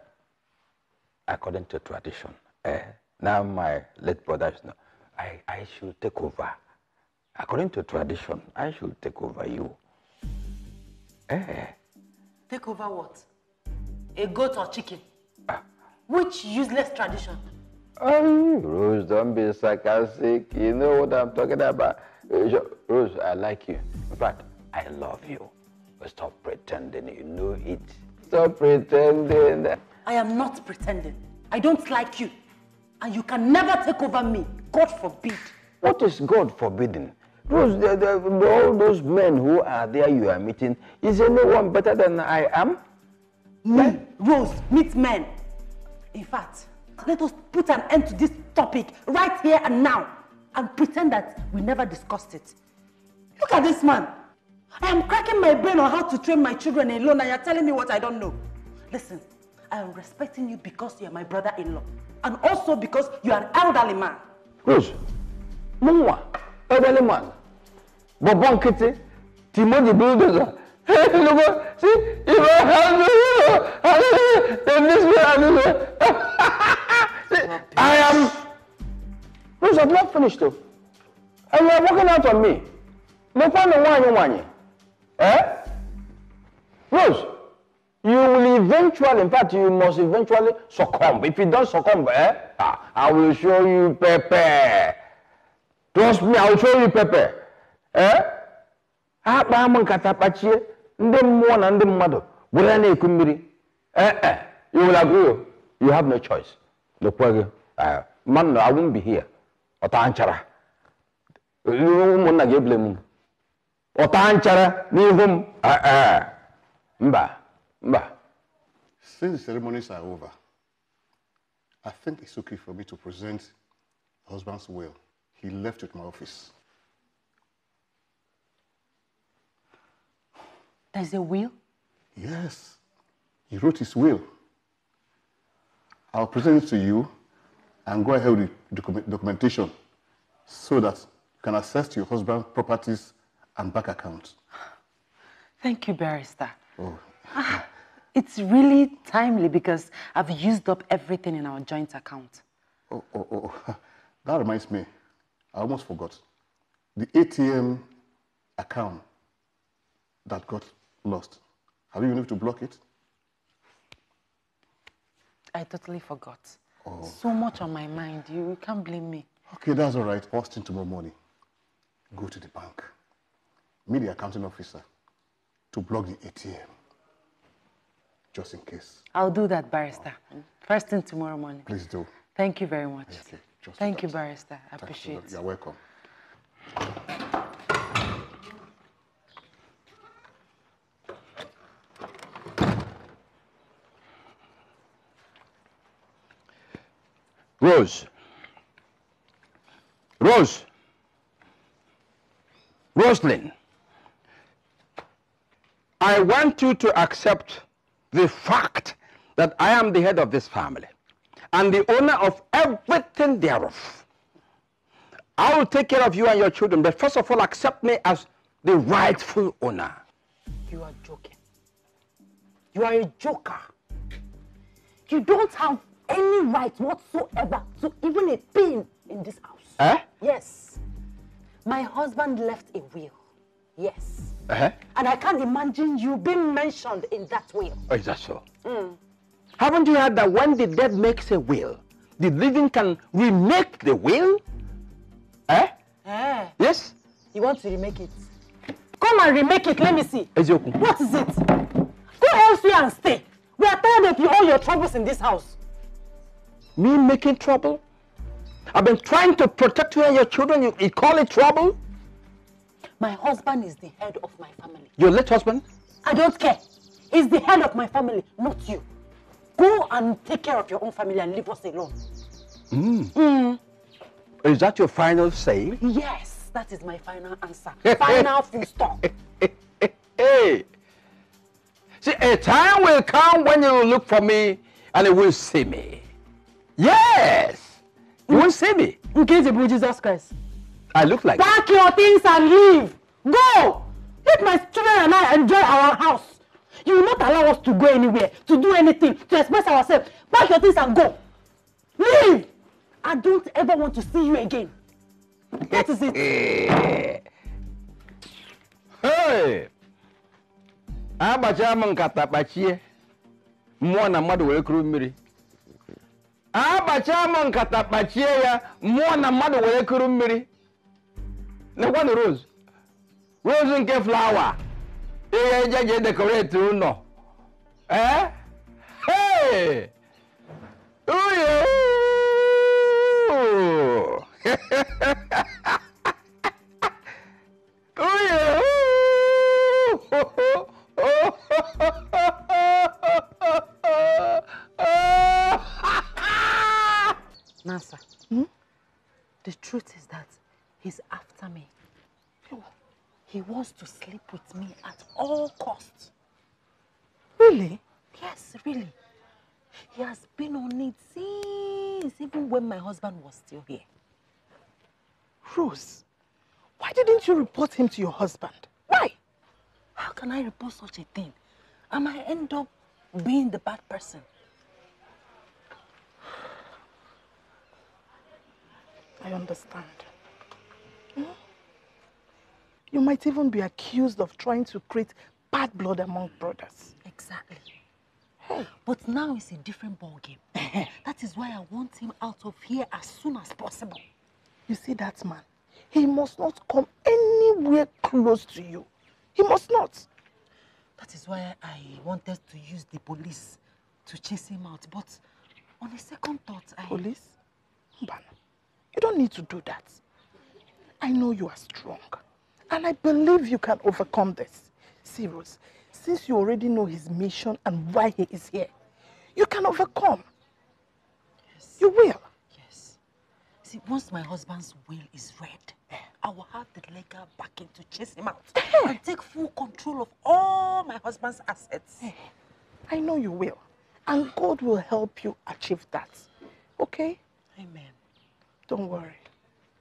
according to tradition, eh, now my late brother is not, I, I should take over. According to tradition, I should take over you. Eh? Take over what? A goat or chicken? Which useless tradition? Oh, Rose, don't be sarcastic. You know what I'm talking about. Rose, I like you. In fact, I love you. But stop pretending you know it. Stop pretending. I am not pretending. I don't like you. And you can never take over me. God forbid. What is God forbidding? Rose, the, the, all those men who are there you are meeting, is anyone better than I am? Me, Rose, meet men. In fact, let us put an end to this topic right here and now and pretend that we never discussed it. Look at this man. I am cracking my brain on how to train my children alone and you're telling me what I don't know. Listen, I am respecting you because you are my brother-in-law and also because you are an elderly man. Rose, mụnwa, ebele man, bọbọ nkịtị, Timothy bulldozer. Hey, look, see, if I had you, then this way and this way. I am. Rose, I'm not finished though. And you are working out on me. Fun no one, one. Eh? Rose, you will eventually, in fact, you must eventually succumb. If you don't succumb, eh? Ah, I will show you pepper. Trust me, I will show you pepper. Eh? akpa m nkata kpachie ndị mmụọ na ndị mmadụ were ya na-eku mmiri eh eh you will agree you have no choice lekwa gị eh, mmadụ na I won't be here ọta nchara ụmụnna gị ebule m ọta nchara n'ihu m mba mba Since the ceremonies are over, I think it's okay for me to present the husband's will. He left it in my office. There's a will? Yes, he wrote his will. I'll present it to you and go ahead with the document- documentation so that you can access your husband's properties and bank accounts. Thank you, barrister. Oh, ah, It's really timely because I've used up everything in our joint account. oh, oh, oh. oh. That reminds me, I almost forgot. The ATM account that got lost. Have you been able to block it? I totally forgot. So much on my mind. You, can't blame me. Okay, that's all right. First thing tomorrow morning, go to the bank. Meet the accounting officer to block the ATM. Just in case. I'll do that, barrister. First thing tomorrow morning. Please do. Thank you very much. Okay, Thank you, barrister. I appreciate it. You're welcome. Rose. Rose. Roslyn. I want you to accept the fact that I am the head of this family and the owner of everything thereof. I will take care of you and your children, but first of all, accept me as the rightful owner. You are joking. You are a joker. You don't have any right whatsoever to even a pin in this house. Eh? Yes. My husband left a will. Yes. Uh-huh. And I can't imagine you being mentioned in that will. Oh, is that so? Haven't you heard that when the dead makes a will, the living can remake the will? Eh? Eh, Yes? you want to remake it? Come and remake it, let me see. Eziokwu. What is it? Go elsewhere and stay. We are tired of you, all your troubles in this house. Me making trouble? I've been trying to protect you and your children. You, you call it trouble? My husband is the head of my family. Your late husband? I don't care. He's the head of my family, not you. Go and take care of your own family and leave us alone. Hmm. Hmm. Is that your final say? Yes, that is my final answer. Final full stop. Hey! See, a time will come when you will look for me and you will see me. Yes! You will see me. In case you Jesus Christ. I look like Pack your things and leave. Go. Let my children and I enjoy our house. You will not allow us to go anywhere, to do anything, to express ourselves. Pack your things and go. Leave. I don't ever want to see you again. That is it. Hey! Agbachaa m nkata kpachie mmụọ na mmadụ were kuru mmiri. Agbachaa m nkata kpachie ya mmụọ na mmadụ were kuru mmiri. Nekwanụ Rose. Rose nke flawa. Ihe eje je dekoreti ụlọ. Hey! Uyo! Uyo! Nasa, hmm? the truth is that he's after me. He wants to sleep with me at all costs. Really? Yes, really. He has been on it since even when my husband was still here. Rose, why didn't you report him to your husband? Why? How can I report such a thing? Am I might end up being the bad person. I understand. Hmm? You might even be accused of trying to create bad blood among brothers. Exactly. But now it's a different ball game. that is why I want him out of here as soon as possible. You see that man? He must not come anywhere close to you. He must not. That is why I wanted to use the police to chase him out. But on a second thought, I... Police? Mbana, you don't need to do that. I know you are strong. And I believe you can overcome this. See, Rose, since you already know his mission and why he is here, you can overcome. Yes. You will. Yes. See, once my husband's will is read, I will have the legal backing to chase him out eh. and take full control of all my husband's assets. Eh. I know you will. And God will help you achieve that. Okay? Amen. Don't worry.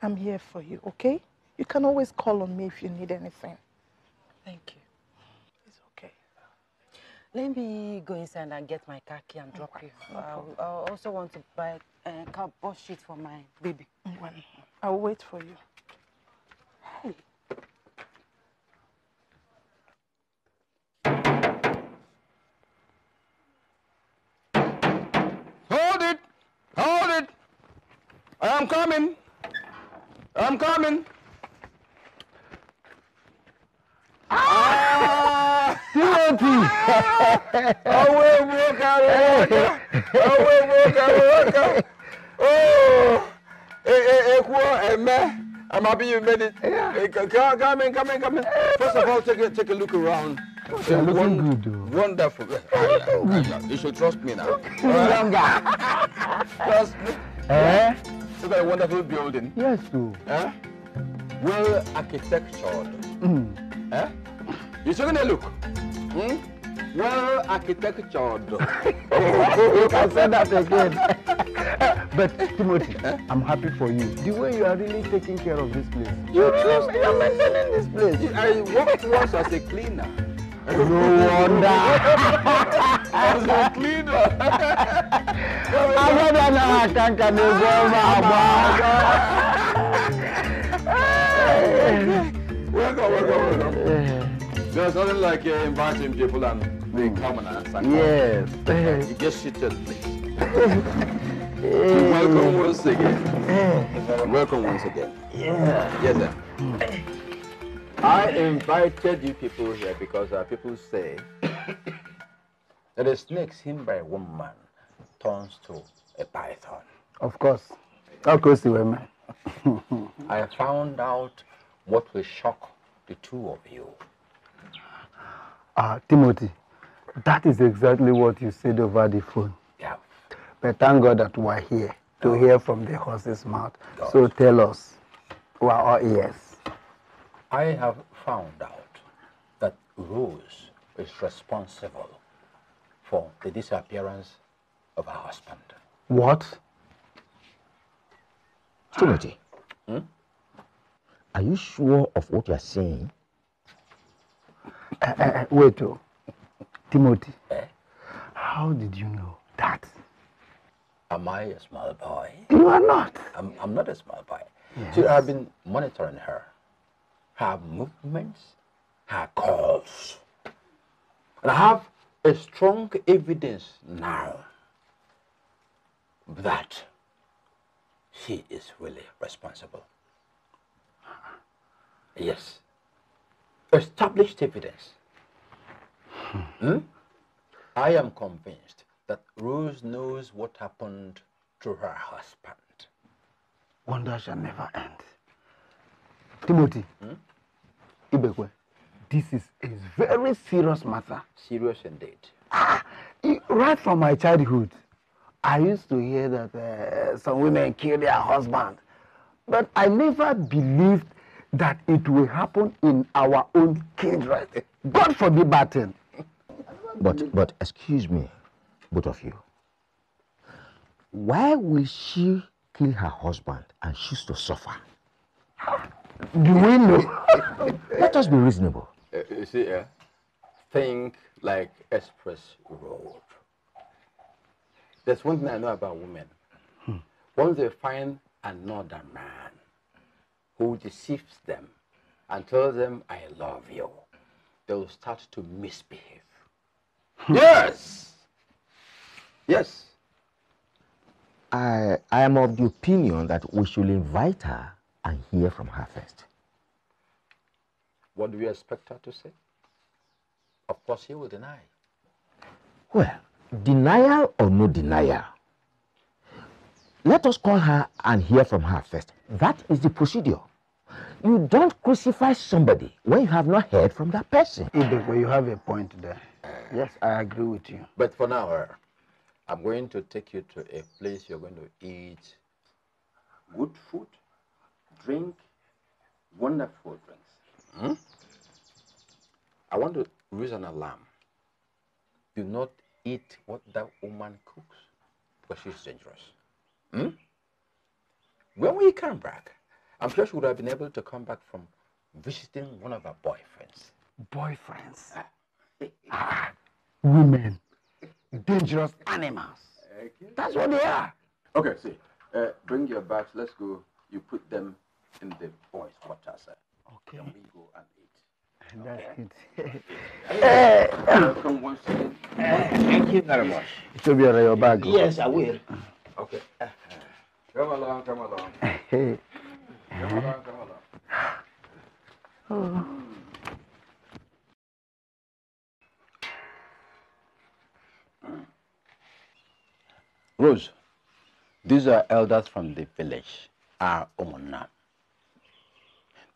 I'm here for you, okay? You can always call on me if you need anything. Thank you. It's okay. Let me go inside and get my car key and drop you. I I also want to buy a cardboard sheet for my baby. Well, I'll wait for you. Hey. Hold it! Hold it! I'm coming! I'm coming! Ah! Timothy! Away, Walker! Away, Walker! Walker! Oh! Hey, hey, hey, Kwa, hey, man. I'm happy you made it. Hey, c- come, in, come in, come in. First of all, take a, take a look around. You're looking Won- good, though. Wonderful. You should trust me now. Trust me. Eh? Look at a wonderful building. Yes, too. Eh? Well architectured. Mm. Eh? You taking a look? Hmm? Well architectured. you can say that again. but Timothy, I'm happy for you. The way you are really taking care of this place. You trust? I'm maintaining this place. I worked once as a cleaner. No wonder. as a cleaner. Agada na akanka na ego Welcome, welcome, welcome. There's nothing like uh, inviting people and they come and answer. Yes. You just sit down, please. Eh. Welcome once again. Welcome once again. Yeah. Yes, sir. Mm. I invited you people here because uh, people say that a snake seen by a woman turns to a python. Of course. Of course you were man. I found out what will shock the two of you. Ah, Timothy, that is exactly what you said over the phone. Yeah. But thank God that we are here to hear from the horse's mouth. So tell us, we are all ears. I have found out that Rose is responsible for the disappearance of her husband. What? Timothy, Hmm? are you sure of what you're saying? Uh, uh, wait, oh. Timothy, Eh? how did you know that? Am I a small boy? You are not. I'm, I'm not a small boy. See, I've been monitoring her, her movements, her calls. And I have a strong evidence now that she is really responsible. Yes. Established evidence. Hmm? I am convinced that Rose knows what happened to her husband. Wonder shall never end. Timothy, Ibekwe, this is a very serious matter. Serious indeed. I- Right from my childhood, I used to hear that uh, some women kill their husband. But I never believed that it will happen in our own kindred. God forbid bad thing. But, but excuse me, both of you. Why will she kill her husband and choose to suffer? Do we know? Let us be reasonable. Uh, you see, uh, think like express road. There's one thing I know about women. Once they find another man who deceives them and tells them, I love you, they'll start to misbehave. yes! Yes. I, I am of the opinion that we should invite her and hear from her first. What do you expect her to say? Of course, he will deny. Well, denial or no denial, let us call her and hear from her first. That is the procedure. You don't crucify somebody when you have not heard from that person. Obiekwe, you have a point there. Yes, I agree with you. But for now, uh, I'm going to take you to a place you're going to eat good food, drink wonderful drinks. Hmm? I want to raise an alarm. Do not eat what that woman cooks because she's dangerous. Hmm? When we come back, I'm sure she would have been able to come back from visiting one of her boyfriends. Boyfriends. Ah, women. Dangerous animals. That's what they are. Okay, see. Uh, bring your bags. Let's go. You put them in the boys' quarters. Okay. Then we go and eat. That's it. Hey, welcome once again. Thank you very much. It will be on your bag. Yes, I will. Okay. Come along, come along. Hey. Come along, come along. Rose, these are elders from the village, our Omona.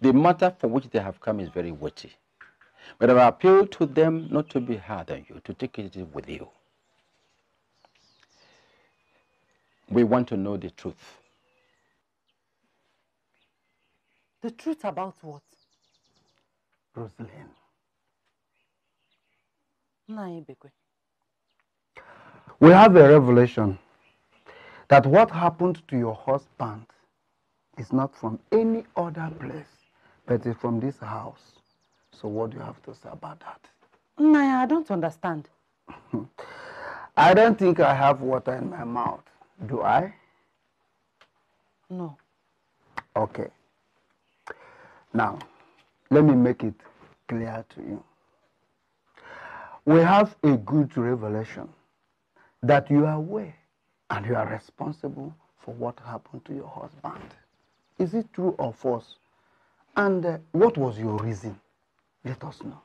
The matter for which they have come is very weighty. But I appeal to them not to be hard on you, to take it with you. We want to know the truth. The truth about what? Rosalind. We have a revelation that what happened to your husband is not from any other place, but is from this house. So what do you have to say about that? Naya, I don't understand. I don't think I have water in my mouth. Do I? No. Okay. Now, let me make it clear to you. We have a good revelation that you are aware and you are responsible for what happened to your husband. Is it true or false? And uh, what was your reason? Let us know.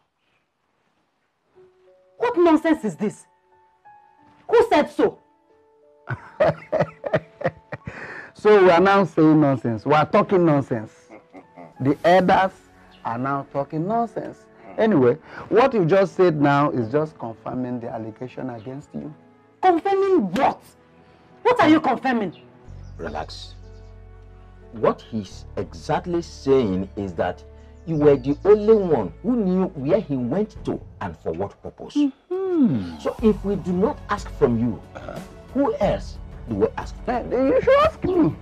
What nonsense is this? Who said so? So we are now saying nonsense. We are talking nonsense. The elders are now talking nonsense. Anyway, what you just said now is just confirming the allegation against you. Confirming what? What are you confirming? Relax. What he's exactly saying is that you were the only one who knew where he went to and for what purpose. So if we do not ask from you, who else do we ask? Eh, You should ask me.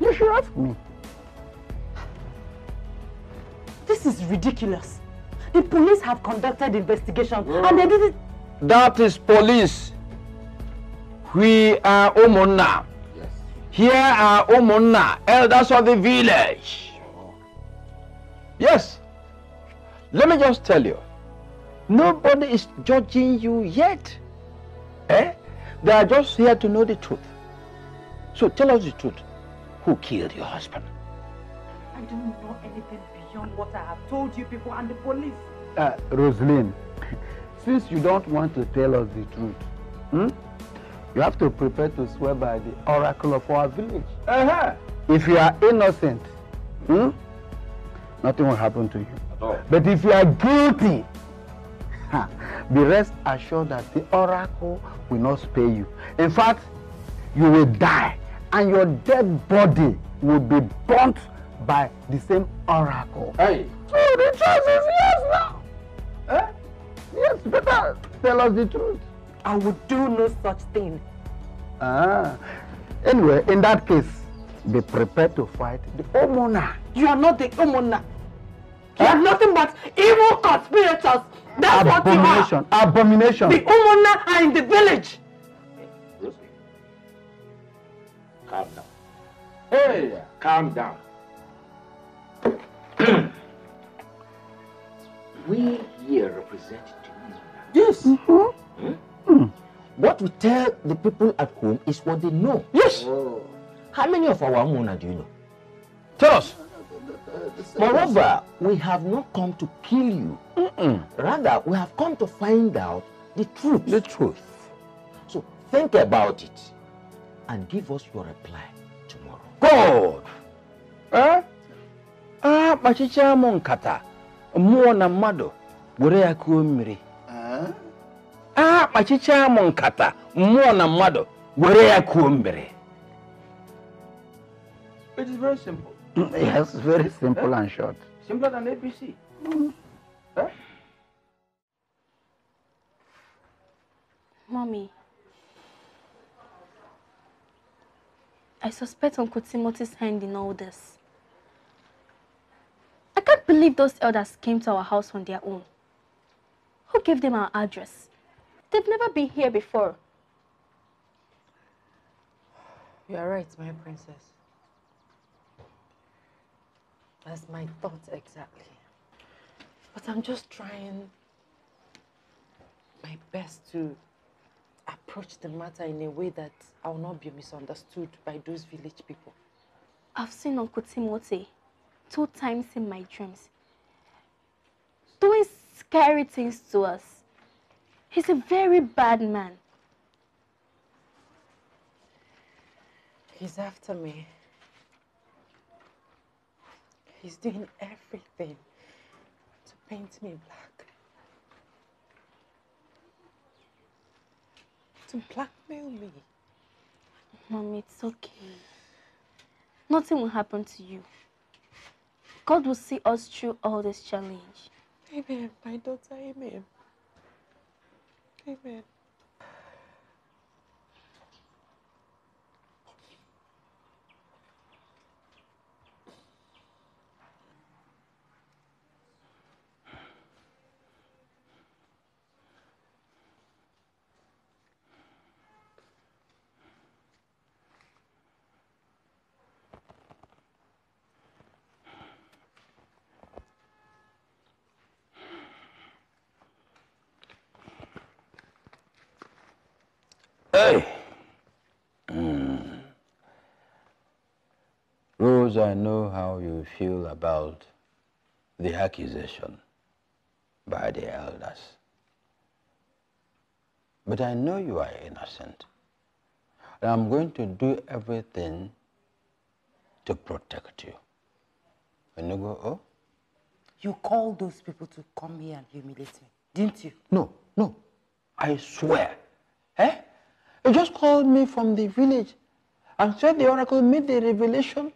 You should ask me. This is ridiculous. The police have conducted investigation and they didn't. That is police. We are Omona. Here are Omona, elders of the village. Yes. Let me just tell you, nobody is judging you yet. Eh? They are just here to know the truth. So tell us the truth. Who killed your husband? I don't know anything beyond what I have told you people and the police. Uh, Rosalind, since you don't want to tell us the truth, hmm, you have to prepare to swear by the oracle of our village. Uh-huh. If you are innocent, hmm, nothing will happen to you. But if you are guilty, ha, be rest assured that the oracle will not spare you. In fact, you will die and your dead body will be burnt by the same oracle. Hey. So the choice is yes now. Eh? Yes, better tell us the truth. I would do no such thing. Ah. Anyway, in that case, be prepared to fight the Omona. You are not the Omona. You are nothing but evil conspirators. That's what you are. Abomination, abomination. The Omona are in the village. Calm down. Hey, calm down. We here represent Yes. Hmm? What we tell the people at home is what they know. Yes. How many of our Muna do you know? Tell us. Moreover, we have not come to kill you. Rather, we have come to find out the truth. The truth. So think about it and give us your reply tomorrow. God! Eh? Ah, kpachicha m nkata mmụọ na mmadụ were ya kuo mmiri. Kpachicha m nkata mmụọ na mmadụ were ya kuo mmiri. It is very simple. Yes, very simple and short. Simpler than ABC. Eh? Mommy, I suspect Uncle Timothy's hand in all this. I can't believe those elders came to our house on their own. Who gave them our address? They've never been here before. You are right, my princess. That's my thoughts exactly. But I'm just trying my best to approach the matter in a way that I will not be misunderstood by those village people. I've seen Uncle Timothy two times in my dreams, doing scary things to us. He's a very bad man. He's after me. He's doing everything to paint me black. To blackmail me. Mommy, it's okay. Nothing will happen to you. God will see us through all this challenge. Amen, my daughter, amen. Amen. Hey! Mm. Rose, I know how you feel about the accusation by the elders. But I know you are innocent. And I'm going to do everything to protect you. And you go, oh? You called those people to come here and humiliate me, didn't you? No, no. I swear. Eh? You just called me from the village and said the oracle made the revelation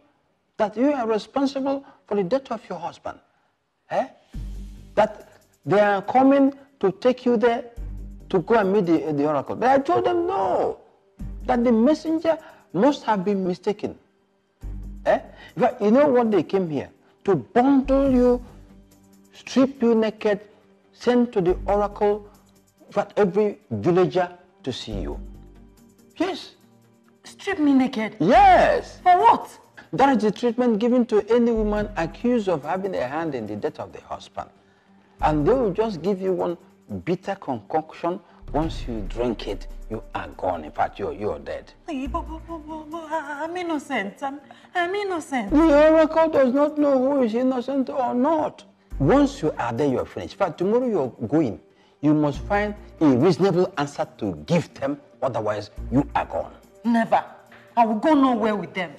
that you are responsible for the death of your husband. Eh? That they are coming to take you there to go and meet the, the oracle. But I told them no, that the messenger must have been mistaken. Eh? Fact, you know what they came here? To bundle you, strip you naked, send to the oracle for every villager to see you. Yes. Strip me naked? Yes. For what? That is the treatment given to any woman accused of having a hand in the death of the husband. And they will just give you one bitter concoction. Once you drink it, you are gone. In fact, you're, you're dead. But, but, but, but, but, I'm innocent. I'm, I'm innocent. The oracle does not know who is innocent or not. Once you are there, you're finished. In fact, tomorrow you're going. You must find a reasonable answer to give them, otherwise you are gone. Never. I will go nowhere with them.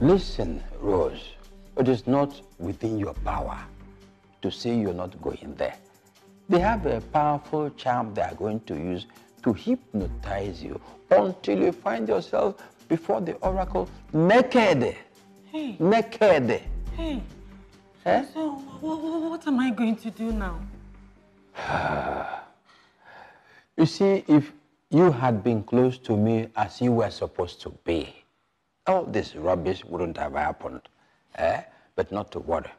Listen, Rose, it is not within your power to say you're not going there. They have a powerful charm they are going to use to hypnotize you until you find yourself before the oracle naked. Hey. Naked. Hey. Eh? So, what, what am I going to do now? You see, if you had been close to me as you were supposed to be, all this rubbish wouldn't have happened. Eh? But not to worry.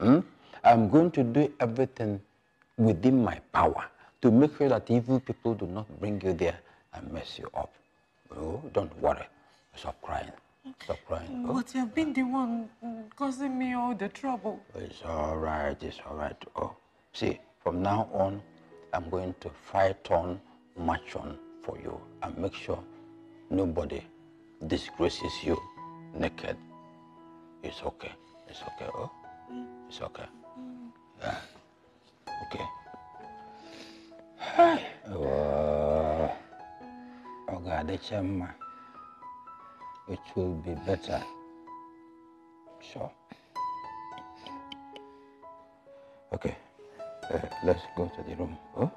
Hmm? I'm going to do everything within my power to make sure that evil people do not bring you there and mess you up. Oh, don't worry. Stop crying. Stop crying. Oh, But you've been the one mm, causing me all the trouble. it's all right. It's all right. Oh, see, from now on, I'm going to fight on, march on for you, and make sure nobody disgraces you naked. It's okay. It's okay. Oh, it's okay. Yeah. Okay. Hi. Oh, God, it's Emma. It will be better. Sure. Okay. Uh, let's go to the room. Oh?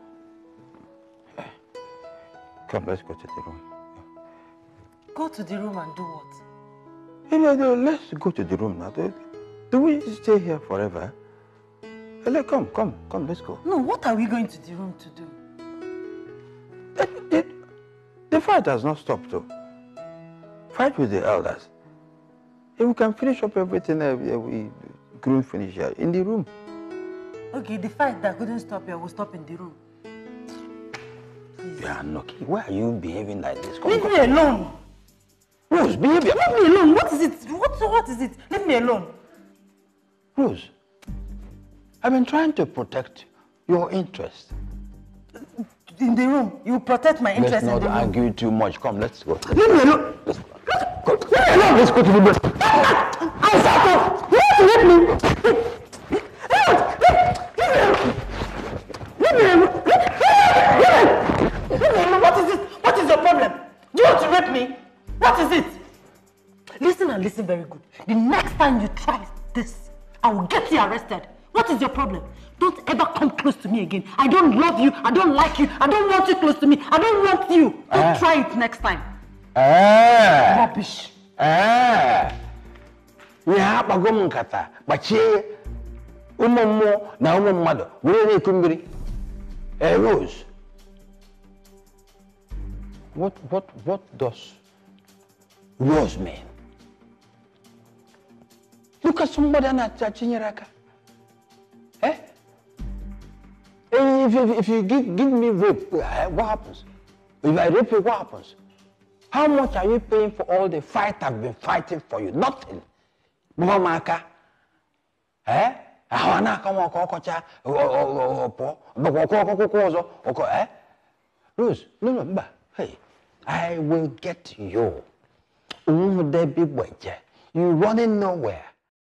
Come, let's go to the room. Go to the room and do what? Hey, no, no, let's go to the room now. Do, do we stay here forever? Let- come, come, come, let's go. No, what are we going to the room to do? The fight has not stopped, though. Fight with the elders. If we can finish up everything uh, we- couldn't finish here in the room. Okay, the fight that couldn't stop here will stop in the room. You are lucky. Why are you behaving like this? Come, Leave me alone. Rose, behavior. Leave me alone. What is it? What, what is it? Leave me alone. Rose, I've been trying to protect your interest. In the room. You protect my interest Let's in not the room. argue too much. Come, let's go. Leave me alone. Let's go. Let's go. Let's go to the bed. To let me. And listen very good. The next time you try this, I will get you arrested. What is your problem? Don't ever come close to me again. I don't love you. I don't like you. I don't want you close to me. I don't want you. Don't Ah. try it next time. Eh. Rubbish. Eh. Ihe akpago m nkata gbachie ụmụ mmụọ na ụmụ mmadụ were na-eku mmiri. Eh, Rose. What, what, what does Rose mean? Look at somebody a na-achinyere aka. Eh? If, if, if you give, give me rape, eh, what happens? If I rape you, what happens? How much are you paying for all the fight I've been fighting for you? Nothing. Gbaa m aka. Eh? Ahụ a na-aka m ọkọ ọkọcha pụọ. Ọkọ ọkọ ọkọ ọzọ. Ọkọ eh? Rose, no, no, mba. Hey, I will get you. Onwude bi gbeje. You running nowhere.